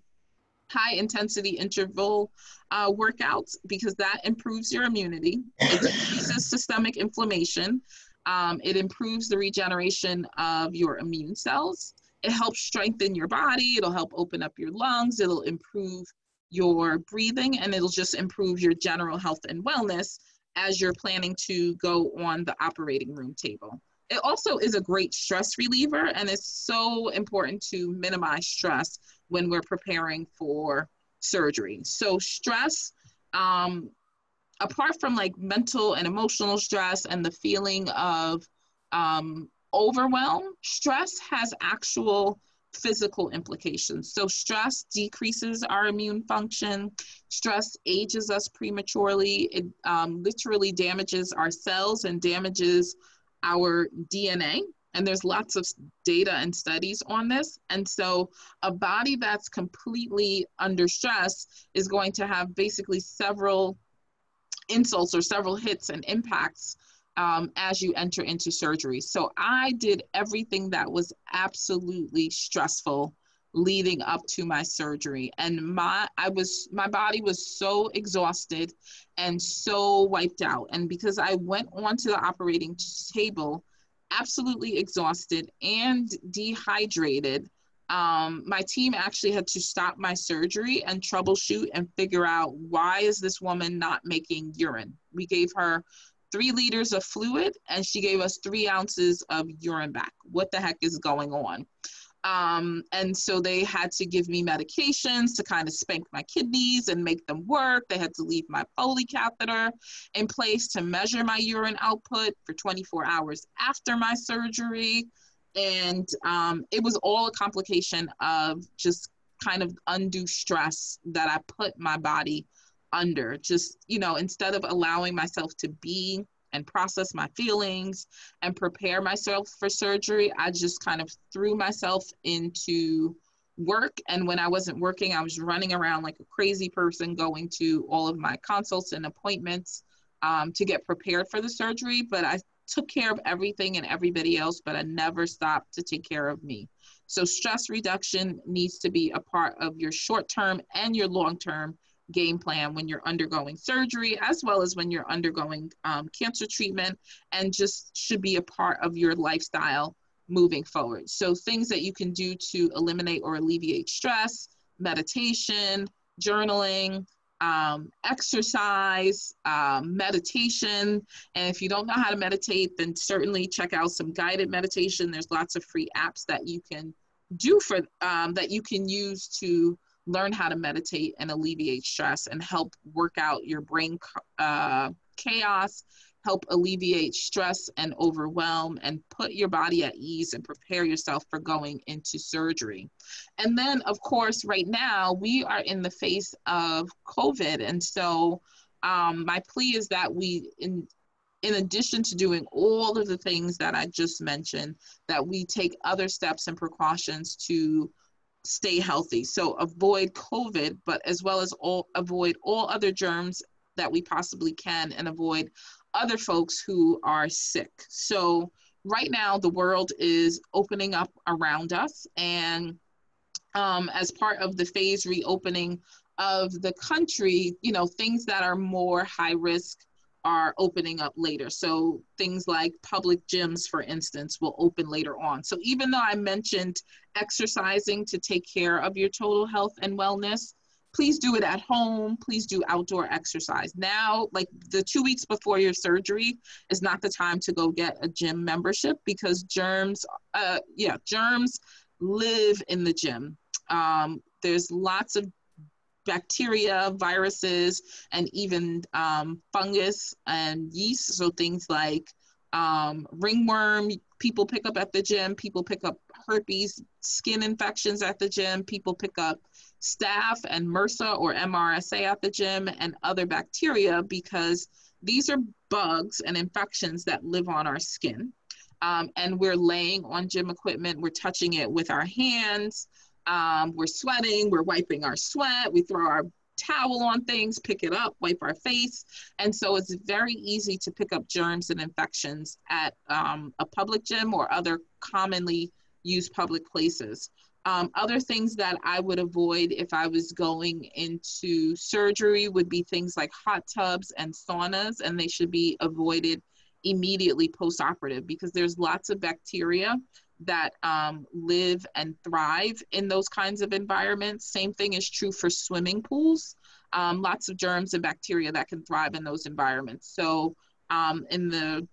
high intensity interval uh, workouts because that improves your immunity. It decreases systemic inflammation. Um, it improves the regeneration of your immune cells. It helps strengthen your body. It'll help open up your lungs. It'll improve your breathing and it'll just improve your general health and wellness as you're planning to go on the operating room table. It also is a great stress reliever and it's so important to minimize stress when we're preparing for surgery. So stress, um, apart from like mental and emotional stress and the feeling of um, overwhelm, stress has actual physical implications. So, stress decreases our immune function. Stress ages us prematurely. It um, literally damages our cells and damages our DNA. And there's lots of data and studies on this. And so, a body that's completely under stress is going to have basically several insults or several hits and impacts um, as you enter into surgery. So I did everything that was absolutely stressful leading up to my surgery. And my i was my body was so exhausted and so wiped out. And because i went onto the operating table absolutely exhausted and dehydrated um, my team actually had to stop my surgery and troubleshoot and figure out why is this woman not making urine? We gave her three liters of fluid and she gave us three ounces of urine back. What the heck is going on? Um, and so they had to give me medications to kind of spank my kidneys and make them work. They had to leave my Foley catheter in place to measure my urine output for 24 hours after my surgery. And um, it was all a complication of just kind of undue stress that I put my body under. Just, you know, instead of allowing myself to be and process my feelings and prepare myself for surgery, I just kind of threw myself into work. And when I wasn't working, I was running around like a crazy person going to all of my consults and appointments um, to get prepared for the surgery. But I took care of everything and everybody else, but I never stopped to take care of me. So, stress reduction needs to be a part of your short term and your long term game plan when you're undergoing surgery, as well as when you're undergoing um, cancer treatment, and just should be a part of your lifestyle moving forward. So, things that you can do to eliminate or alleviate stress, meditation, journaling, um, exercise, um, meditation. And if you don't know how to meditate, then certainly check out some guided meditation. There's lots of free apps that you can do for um, that you can use to learn how to meditate and alleviate stress and help work out your brain uh, chaos help alleviate stress and overwhelm and put your body at ease and prepare yourself for going into surgery. And then, of course, right now we are in the face of COVID. And so, um, my plea is that we, in, in addition to doing all of the things that I just mentioned, that we take other steps and precautions to stay healthy. So avoid COVID, but as well as all avoid all other germs that we possibly can and avoid other folks who are sick. So, right now, the world is opening up around us. And um, as part of the phase reopening of the country, you know, things that are more high risk are opening up later. So things like public gyms, for instance, will open later on. So even though I mentioned exercising to take care of your total health and wellness, please do it at home. Please do outdoor exercise. Now, like the two weeks before your surgery is not the time to go get a gym membership because germs, uh, yeah, germs live in the gym. Um, there's lots of bacteria, viruses, and even um, fungus and yeast. So things like um, ringworm, people pick up at the gym, people pick up herpes, skin infections at the gym, people pick up staph and MRSA or MRSA at the gym and other bacteria because these are bugs and infections that live on our skin. Um, and we're laying on gym equipment, we're touching it with our hands, um, we're sweating, we're wiping our sweat, we throw our towel on things, pick it up, wipe our face. And so it's very easy to pick up germs and infections at um, a public gym or other commonly used public places. Um, other things that I would avoid if I was going into surgery would be things like hot tubs and saunas, and they should be avoided immediately post-operative because there's lots of bacteria that um, live and thrive in those kinds of environments. Same thing is true for swimming pools. Um, lots of germs and bacteria that can thrive in those environments. So um, in the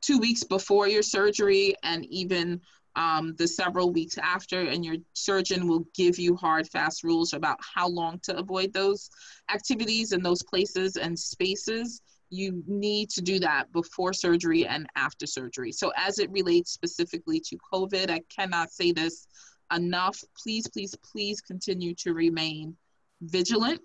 two weeks before your surgery and even um, the several weeks after, and your surgeon will give you hard, fast rules about how long to avoid those activities and those places and spaces. You need to do that before surgery and after surgery. So, as it relates specifically to COVID, I cannot say this enough. Please, please, please continue to remain vigilant.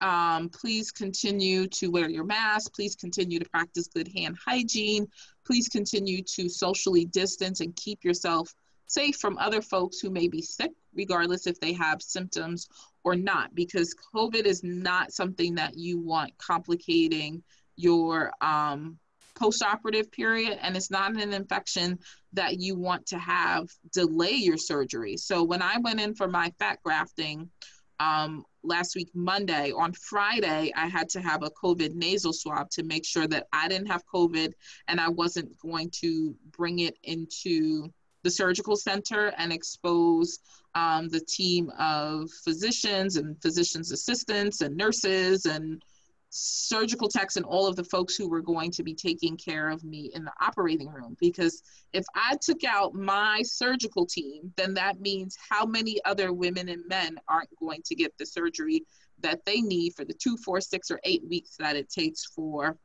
Um, please continue to wear your mask. Please continue to practice good hand hygiene please continue to socially distance and keep yourself safe from other folks who may be sick, regardless if they have symptoms or not, because COVID is not something that you want complicating your um, post-operative period and it's not an infection that you want to have delay your surgery so when i went in for my fat grafting um, last week, Monday. On Friday, I had to have a COVID nasal swab to make sure that I didn't have COVID and I wasn't going to bring it into the surgical center and expose um, the team of physicians and physicians' assistants and nurses and surgical techs and all of the folks who were going to be taking care of me in the operating room. Because if I took out my surgical team, then that means how many other women and men aren't going to get the surgery that they need for the two, four, six, or eight weeks that it takes for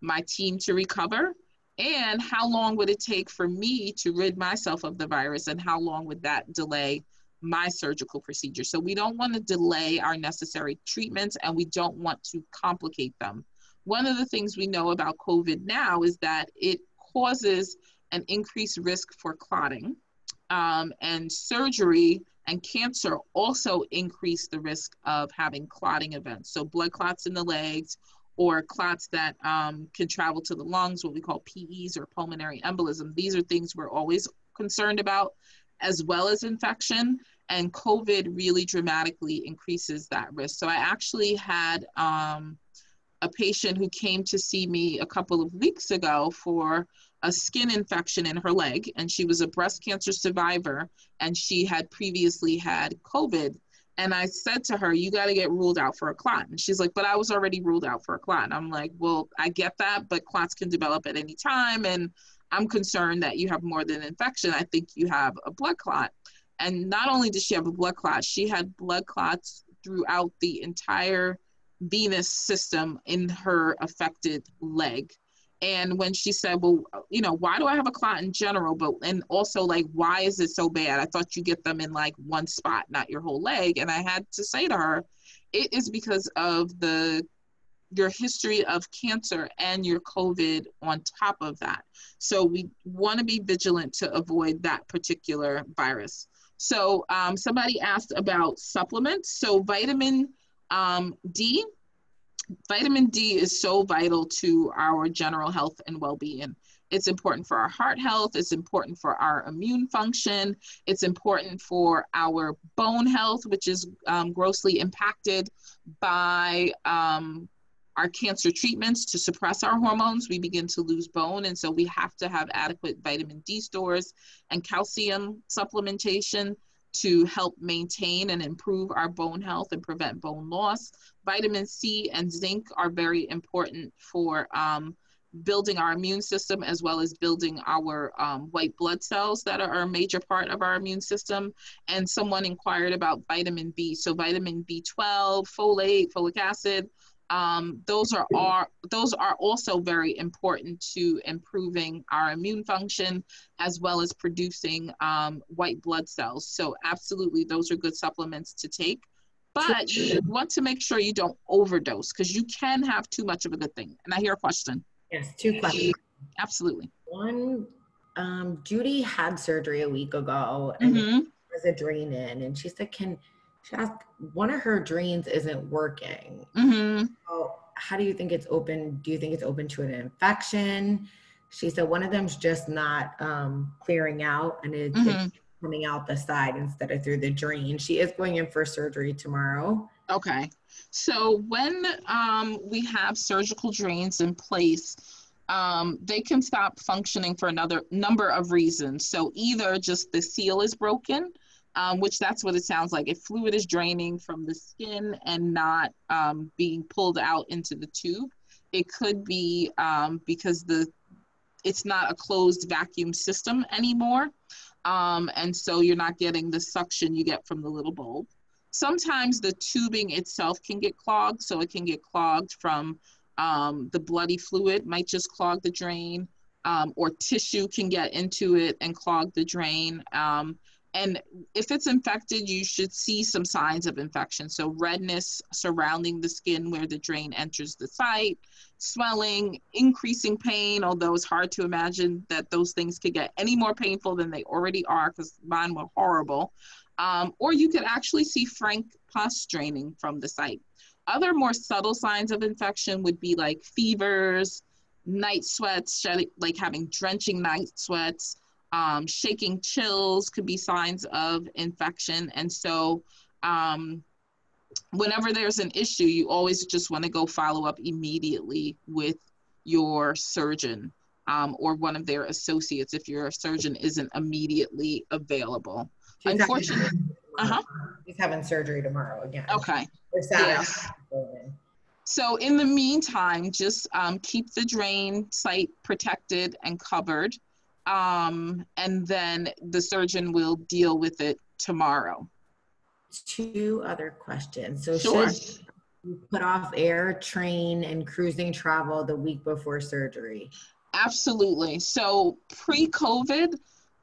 my team to recover and how long would it take for me to rid myself of the virus and how long would that delay my surgical procedure so we don't want to delay our necessary treatments and we don't want to complicate them one of the things we know about covid now is that it causes an increased risk for clotting um, and surgery and cancer also increase the risk of having clotting events. So blood clots in the legs or clots that um, can travel to the lungs, what we call PEs or pulmonary embolism. These are things we're always concerned about, as well as infection. And COVID really dramatically increases that risk. So I actually had um, a patient who came to see me a couple of weeks ago for a skin infection in her leg, and she was a breast cancer survivor, and she had previously had COVID. And I said to her, You got to get ruled out for a clot. And she's like, But I was already ruled out for a clot. And I'm like, Well, I get that, but clots can develop at any time. And I'm concerned that you have more than infection. I think you have a blood clot. And not only did she have a blood clot, she had blood clots throughout the entire venous system in her affected leg. And when she said well you know why do i have a clot in general? But and also like why is it so bad? I thought you get them in like one spot not your whole leg. And i had to say to her it is because of the your history of cancer and your covid on top of that. So we want to be vigilant to avoid that particular virus so um, somebody asked about supplements. So vitamin um, d vitamin D is so vital to our general health and well being. It's important for our heart health, it's important for our immune function, it's important for our bone health, which is um, grossly impacted by um, our cancer treatments to suppress our hormones. We begin to lose bone, and so we have to have adequate vitamin D stores and calcium supplementation to help maintain and improve our bone health and prevent bone loss. Vitamin C and zinc are very important for um, building our immune system as well as building our um, white blood cells that are a major part of our immune system. And someone inquired about vitamin B. So, vitamin B12, folate, folic acid, um, those are, are those are also very important to improving our immune function as well as producing um, white blood cells. So absolutely, those are good supplements to take. But you want to make sure you don't overdose because you can have too much of a good thing. And I hear a question. Yes, two questions. Absolutely. One, um, Judy had surgery a week ago and mm-hmm. there was a drain in, and she said, "Can she asked one of her drains isn't working. Mm-hmm. So how do you think it's open? Do you think it's open to an infection? She said one of them's just not um, clearing out and it's, mm-hmm. it's coming out the side instead of through the drain. She is going in for surgery tomorrow. Okay. So when um, we have surgical drains in place, um, they can stop functioning for another number of reasons. So either just the seal is broken, um, which that's what it sounds like. If fluid is draining from the skin and not um, being pulled out into the tube, it could be um, because the it's not a closed vacuum system anymore. Um, and so you're not getting the suction you get from the little bulb. Sometimes the tubing itself can get clogged, so it can get clogged from um, the bloody fluid, might just clog the drain, um, or tissue can get into it and clog the drain. And if it's infected, you should see some signs of infection. So redness surrounding the skin where the drain enters the site, swelling, increasing pain, although it's hard to imagine that those things could get any more painful than they already are because mine were horrible. Um, or you could actually see frank pus draining from the site. Other more subtle signs of infection would be like fevers, night sweats, like having drenching night sweats, um, shaking chills could be signs of infection. And so, um, whenever there's an issue, you always just want to go follow up immediately with your surgeon um, or one of their associates if your surgeon isn't immediately available. She's Unfortunately, uh-huh. he's having surgery tomorrow again. Okay. Yeah. So in the meantime, just um, keep the drain site protected and covered um, and then the surgeon will deal with it tomorrow. Two other questions. So sure. should you put off air, train, and cruising travel the week before surgery? absolutely. So pre COVID,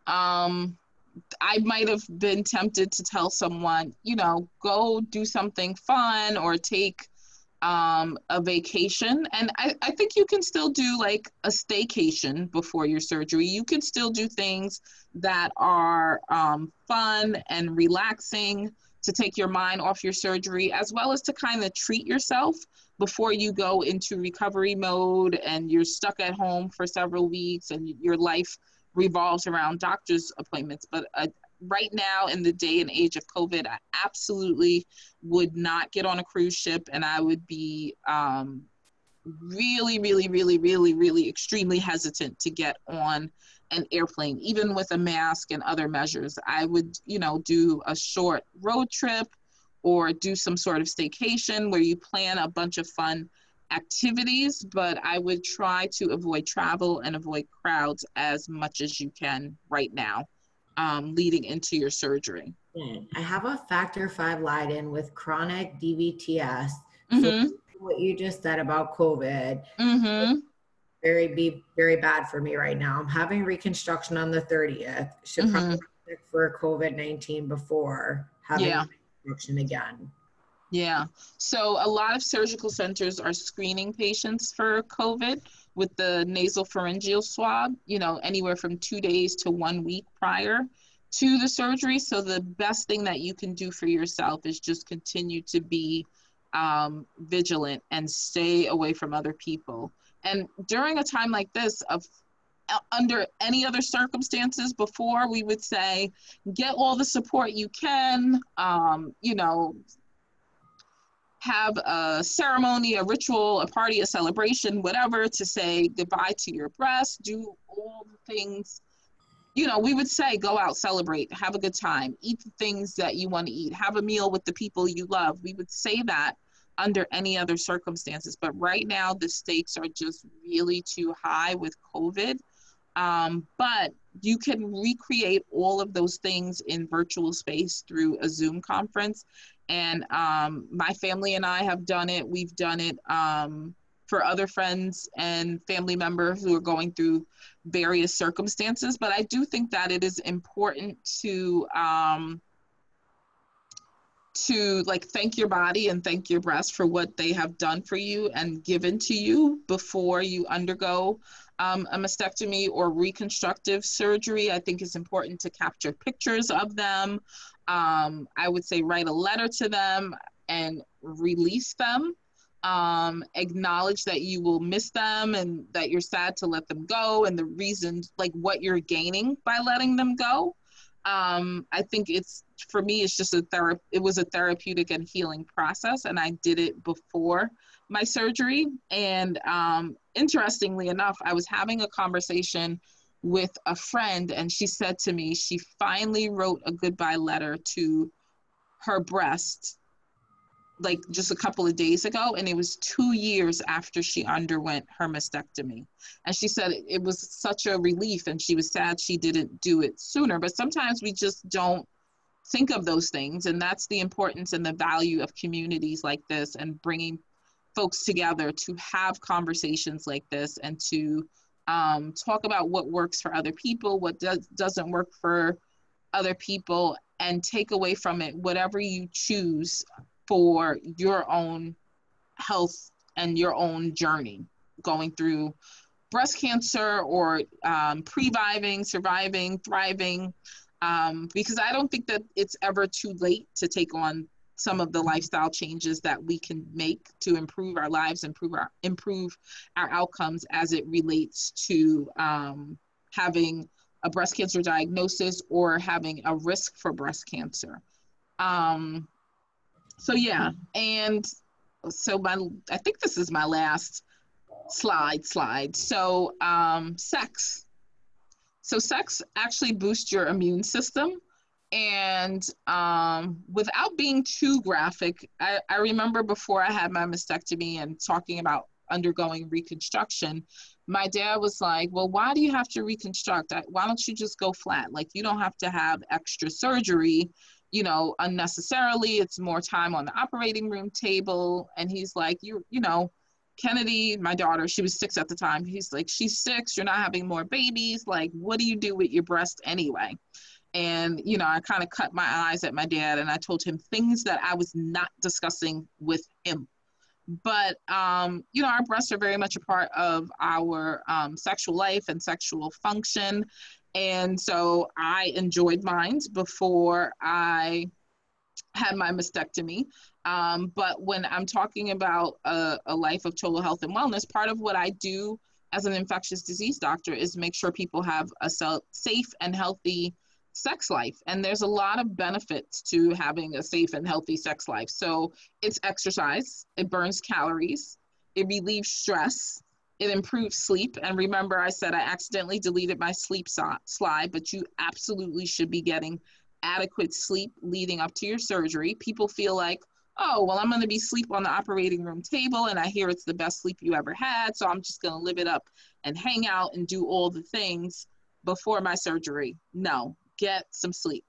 um, I might have been tempted to tell someone, you know, go do something fun or take um, a vacation. And I, I think you can still do like a staycation before your surgery. You can still do things that are um, fun and relaxing to take your mind off your surgery, as well as to kind of treat yourself before you go into recovery mode and you're stuck at home for several weeks and your life revolves around doctor's appointments. But uh, right now, in the day and age of COVID, I absolutely would not get on a cruise ship and I would be um, really, really, really, really, really extremely hesitant to get on an airplane, even with a mask and other measures. I would, you know, do a short road trip or do some sort of staycation where you plan a bunch of fun activities, but I would try to avoid travel and avoid crowds as much as you can right now, um, leading into your surgery. I have a factor five Leiden with chronic DVTS. Mm-hmm. So what you just said about COVID, Mm-hmm. very be very bad for me right now. I'm having reconstruction on the 30th. Should Mhm. probably check for COVID 19 before having Yeah. reconstruction again. Yeah. So a lot of surgical centers are screening patients for COVID with the nasal pharyngeal swab, you know, anywhere from two days to one week prior to the surgery. So the best thing that you can do for yourself is just continue to be um, vigilant and stay away from other people. And during a time like this, of uh, under any other circumstances before, we would say, get all the support you can. Um, you know, have a ceremony, a ritual, a party, a celebration, whatever, to say goodbye to your breast, do all the things. You know, we would say go out, celebrate, have a good time, eat the things that you want to eat, have a meal with the people you love. We would say that under any other circumstances. But right now, the stakes are just really too high with COVID. Um, but you can recreate all of those things in virtual space through a Zoom conference and um, my family and I have done it. We've done it um, for other friends and family members who are going through various circumstances. But I do think that it is important to um, to like thank your body and thank your breast for what they have done for you and given to you before you undergo um, a mastectomy or reconstructive surgery. I think it's important to capture pictures of them. Um, I would say write a letter to them and release them. Um, acknowledge that you will miss them and that you're sad to let them go and the reasons, like what you're gaining by letting them go. Um, I think it's for me, it's just a therapy. It was a therapeutic and healing process, and I did it before my surgery. And um, interestingly enough, I was having a conversation with a friend, and she said to me she finally wrote a goodbye letter to her breast like just a couple of days ago and it was two years after she underwent her mastectomy. And she said it was such a relief and she was sad she didn't do it sooner. But sometimes we just don't think of those things and that's the importance and the value of communities like this and bringing folks together to have conversations like this and to um, talk about what works for other people what does, doesn't work for other people and take away from it whatever you choose for your own health and your own journey going through breast cancer or um, previving, surviving, thriving. Um, because I don't think that it's ever too late to take on some of the lifestyle changes that we can make to improve our lives, improve our improve our outcomes as it relates to um, having a breast cancer diagnosis or having a risk for breast cancer. Um, so yeah, and so my I think this is my last slide slide. So um, sex. So sex actually boosts your immune system. And um, without being too graphic, I, I remember before I had my mastectomy and talking about undergoing reconstruction, my dad was like, Well, why do you have to reconstruct? Why don't you just go flat? Like, you don't have to have extra surgery you know, unnecessarily. It's more time on the operating room table. And he's like, you, you know, Kennedy, my daughter, she was six at the time. He's like, she's six, you're not having more babies. Like, what do you do with your breast anyway? And, you know, I kind of cut my eyes at my dad and I told him things that I was not discussing with him. But, um, you know, our breasts are very much a part of our um, sexual life and sexual function. And so I enjoyed mine before I had my mastectomy. Um, but when I'm talking about a, a life of total health and wellness, part of what I do as an infectious disease doctor is make sure people have a safe and healthy sex life. And there's a lot of benefits to having a safe and healthy sex life. So it's exercise, it burns calories, it relieves stress, it improves sleep. And remember, I said I accidentally deleted my sleep so- slide, but you absolutely should be getting adequate sleep leading up to your surgery. People feel like, oh, well, I'm going to be sleep on the operating room table, and I hear it's the best sleep you ever had. So I'm just going to live it up and hang out and do all the things before my surgery. No, get some sleep.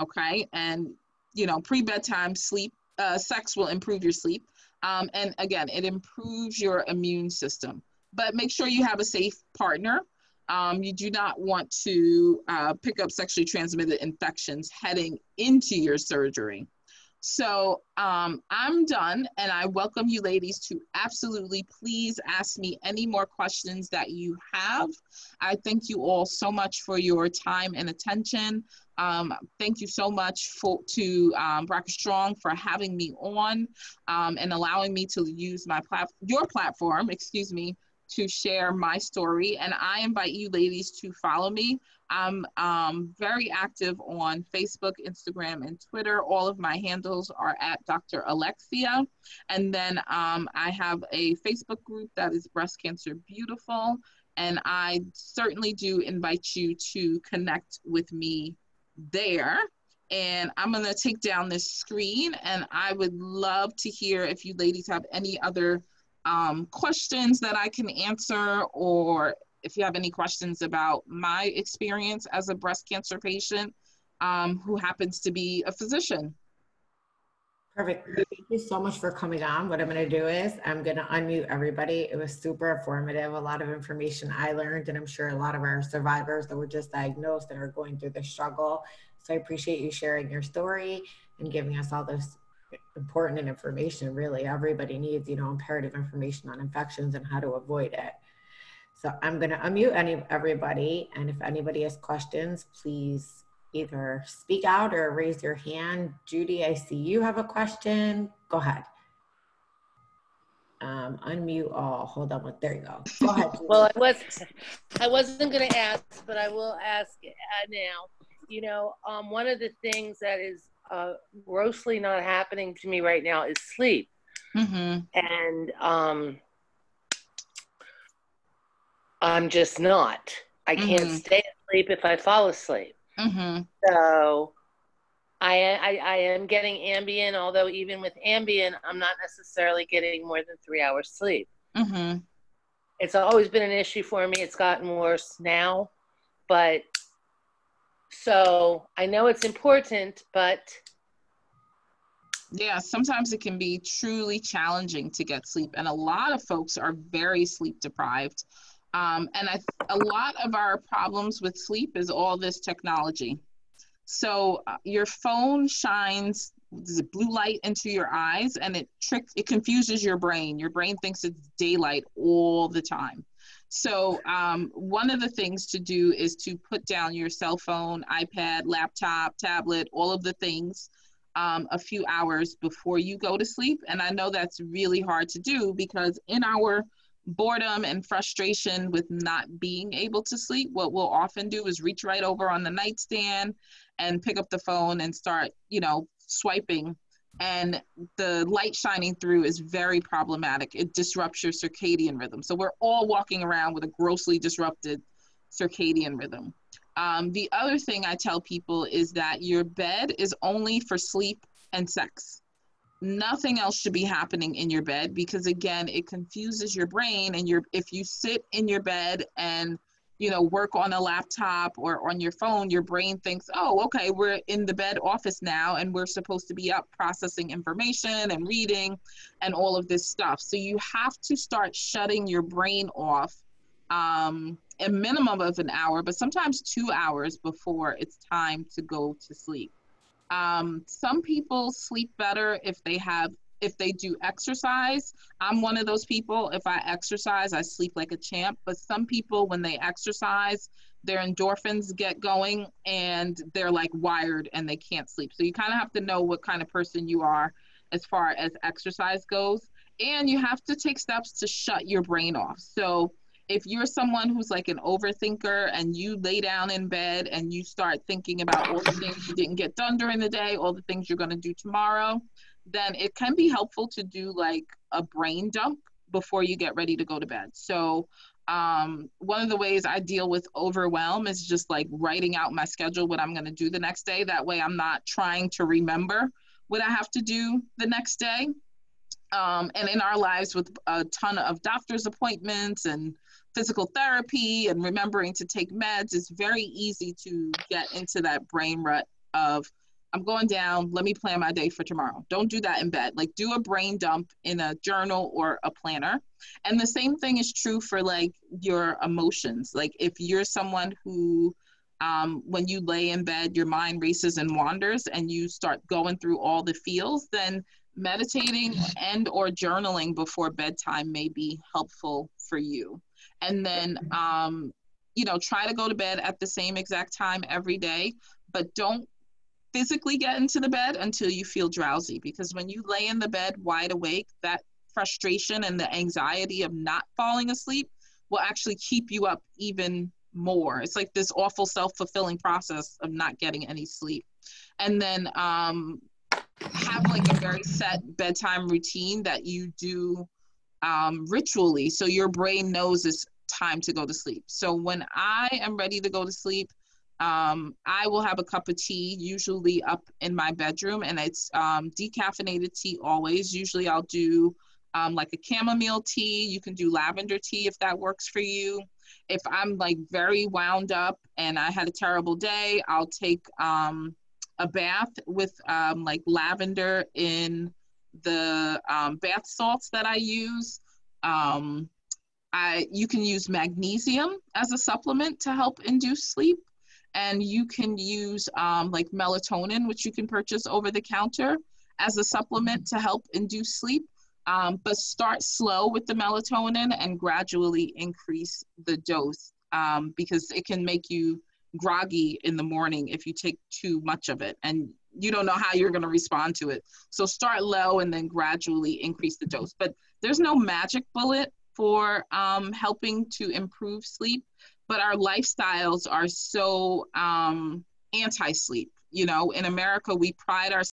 Okay. And, you know, pre bedtime sleep, uh, sex will improve your sleep. Um, and again, it improves your immune system. But make sure you have a safe partner. Um, you do not want to uh, pick up sexually transmitted infections heading into your surgery. So um, I'm done, and I welcome you ladies to absolutely please ask me any more questions that you have. I thank you all so much for your time and attention. Um, thank you so much for, to um, Strong for having me on um, and allowing me to use my plat- your platform, excuse me, to share my story. And I invite you ladies to follow me. I'm um, very active on Facebook, Instagram, and Twitter. All of my handles are at Dr. Alexea. And then um, I have a Facebook group that is Breast Cancer Beautiful. And I certainly do invite you to connect with me there. And I'm going to take down this screen and I would love to hear if you ladies have any other um, questions that I can answer, or if you have any questions about my experience as a breast cancer patient um, who happens to be a physician. Perfect. Thank you so much for coming on. What I'm going to do is I'm going to unmute everybody. It was super informative, a lot of information I learned, and I'm sure a lot of our survivors that were just diagnosed and are going through the struggle. So I appreciate you sharing your story and giving us all this important information really everybody needs you know imperative information on infections and how to avoid it so i'm going to unmute any everybody and if anybody has questions please either speak out or raise your hand judy i see you have a question go ahead um, unmute all. Hold on, there you go. Go ahead. Well, I was, I wasn't going to ask, but I will ask uh, now. You know, um, one of the things that is uh, grossly not happening to me right now is sleep. Mm-hmm. And um, I'm just not. I can't mm-hmm. stay asleep if I fall asleep. Mm-hmm. So I, I, I am getting Ambien, although even with Ambien, I'm not necessarily getting more than three hours sleep. Mm-hmm. It's always been an issue for me. It's gotten worse now, but so I know it's important, but yeah, sometimes it can be truly challenging to get sleep, and a lot of folks are very sleep deprived. Um, and I, a lot of our problems with sleep is all this technology. So uh, your phone shines blue light into your eyes, and it tricks, it confuses your brain. Your brain thinks it's daylight all the time. So, um, one of the things to do is to put down your cell phone, iPad, laptop, tablet, all of the things um, a few hours before you go to sleep. And I know that's really hard to do because in our boredom and frustration with not being able to sleep, what we'll often do is reach right over on the nightstand and pick up the phone and start, you know, swiping and the light shining through is very problematic. It disrupts your circadian rhythm. So we're all walking around with a grossly disrupted circadian rhythm. Um, the other thing I tell people is that your bed is only for sleep and sex. Nothing else should be happening in your bed because again, it confuses your brain and your if you sit in your bed and you know, work on a laptop or on your phone, your brain thinks, oh, okay, we're in the bed office now and we're supposed to be up processing information and reading and all of this stuff. So you have to start shutting your brain off um, a minimum of an hour, but sometimes two hours before it's time to go to sleep. Um, some people sleep better if they have if they do exercise. I'm one of those people. If I exercise, I sleep like a champ. But some people, when they exercise, their endorphins get going and they're like wired and they can't sleep. So you kind of have to know what kind of person you are as far as exercise goes. And you have to take steps to shut your brain off. So if you're someone who's like an overthinker and you lay down in bed and you start thinking about all the things you didn't get done during the day, all the things you're going to do tomorrow, then it can be helpful to do like a brain dump before you get ready to go to bed. So, um, one of the ways I deal with overwhelm is just like writing out my schedule, what I'm going to do the next day. That way, I'm not trying to remember what I have to do the next day. Um, and in our lives, with a ton of doctor's appointments and physical therapy and remembering to take meds, it's very easy to get into that brain rut of I'm going down. Let me plan my day for tomorrow. Don't do that in bed. Like do a brain dump in a journal or a planner. And the same thing is true for like your emotions. Like if you're someone who um, when you lay in bed, your mind races and wanders and you start going through all the feels, then meditating and or journaling before bedtime may be helpful for you. And then um, you know, try to go to bed at the same exact time every day, but don't physically get into the bed until you feel drowsy because when you lay in the bed wide awake, that frustration and the anxiety of not falling asleep will actually keep you up even more. It's like this awful self fulfilling process of not getting any sleep. And then um, have like a very set bedtime routine that you do um, ritually so your brain knows it's time to go to sleep. So when I am ready to go to sleep, um, I will have a cup of tea, usually up in my bedroom, and it's um, decaffeinated tea always. Usually I'll do um, like a chamomile tea. You can do lavender tea if that works for you. If I'm like very wound up and I had a terrible day, I'll take um, a bath with um, like lavender in the um, bath salts that I use. You can use magnesium as a supplement to help induce sleep and you can use um, like melatonin, which you can purchase over the counter as a supplement to help induce sleep. Um, but start slow with the melatonin and gradually increase the dose um, because it can make you groggy in the morning if you take too much of it and you don't know how you're going to respond to it. So start low and then gradually increase the dose. But there's no magic bullet for um, helping to improve sleep but our lifestyles are so um, anti-sleep. You know in america we pride ourselves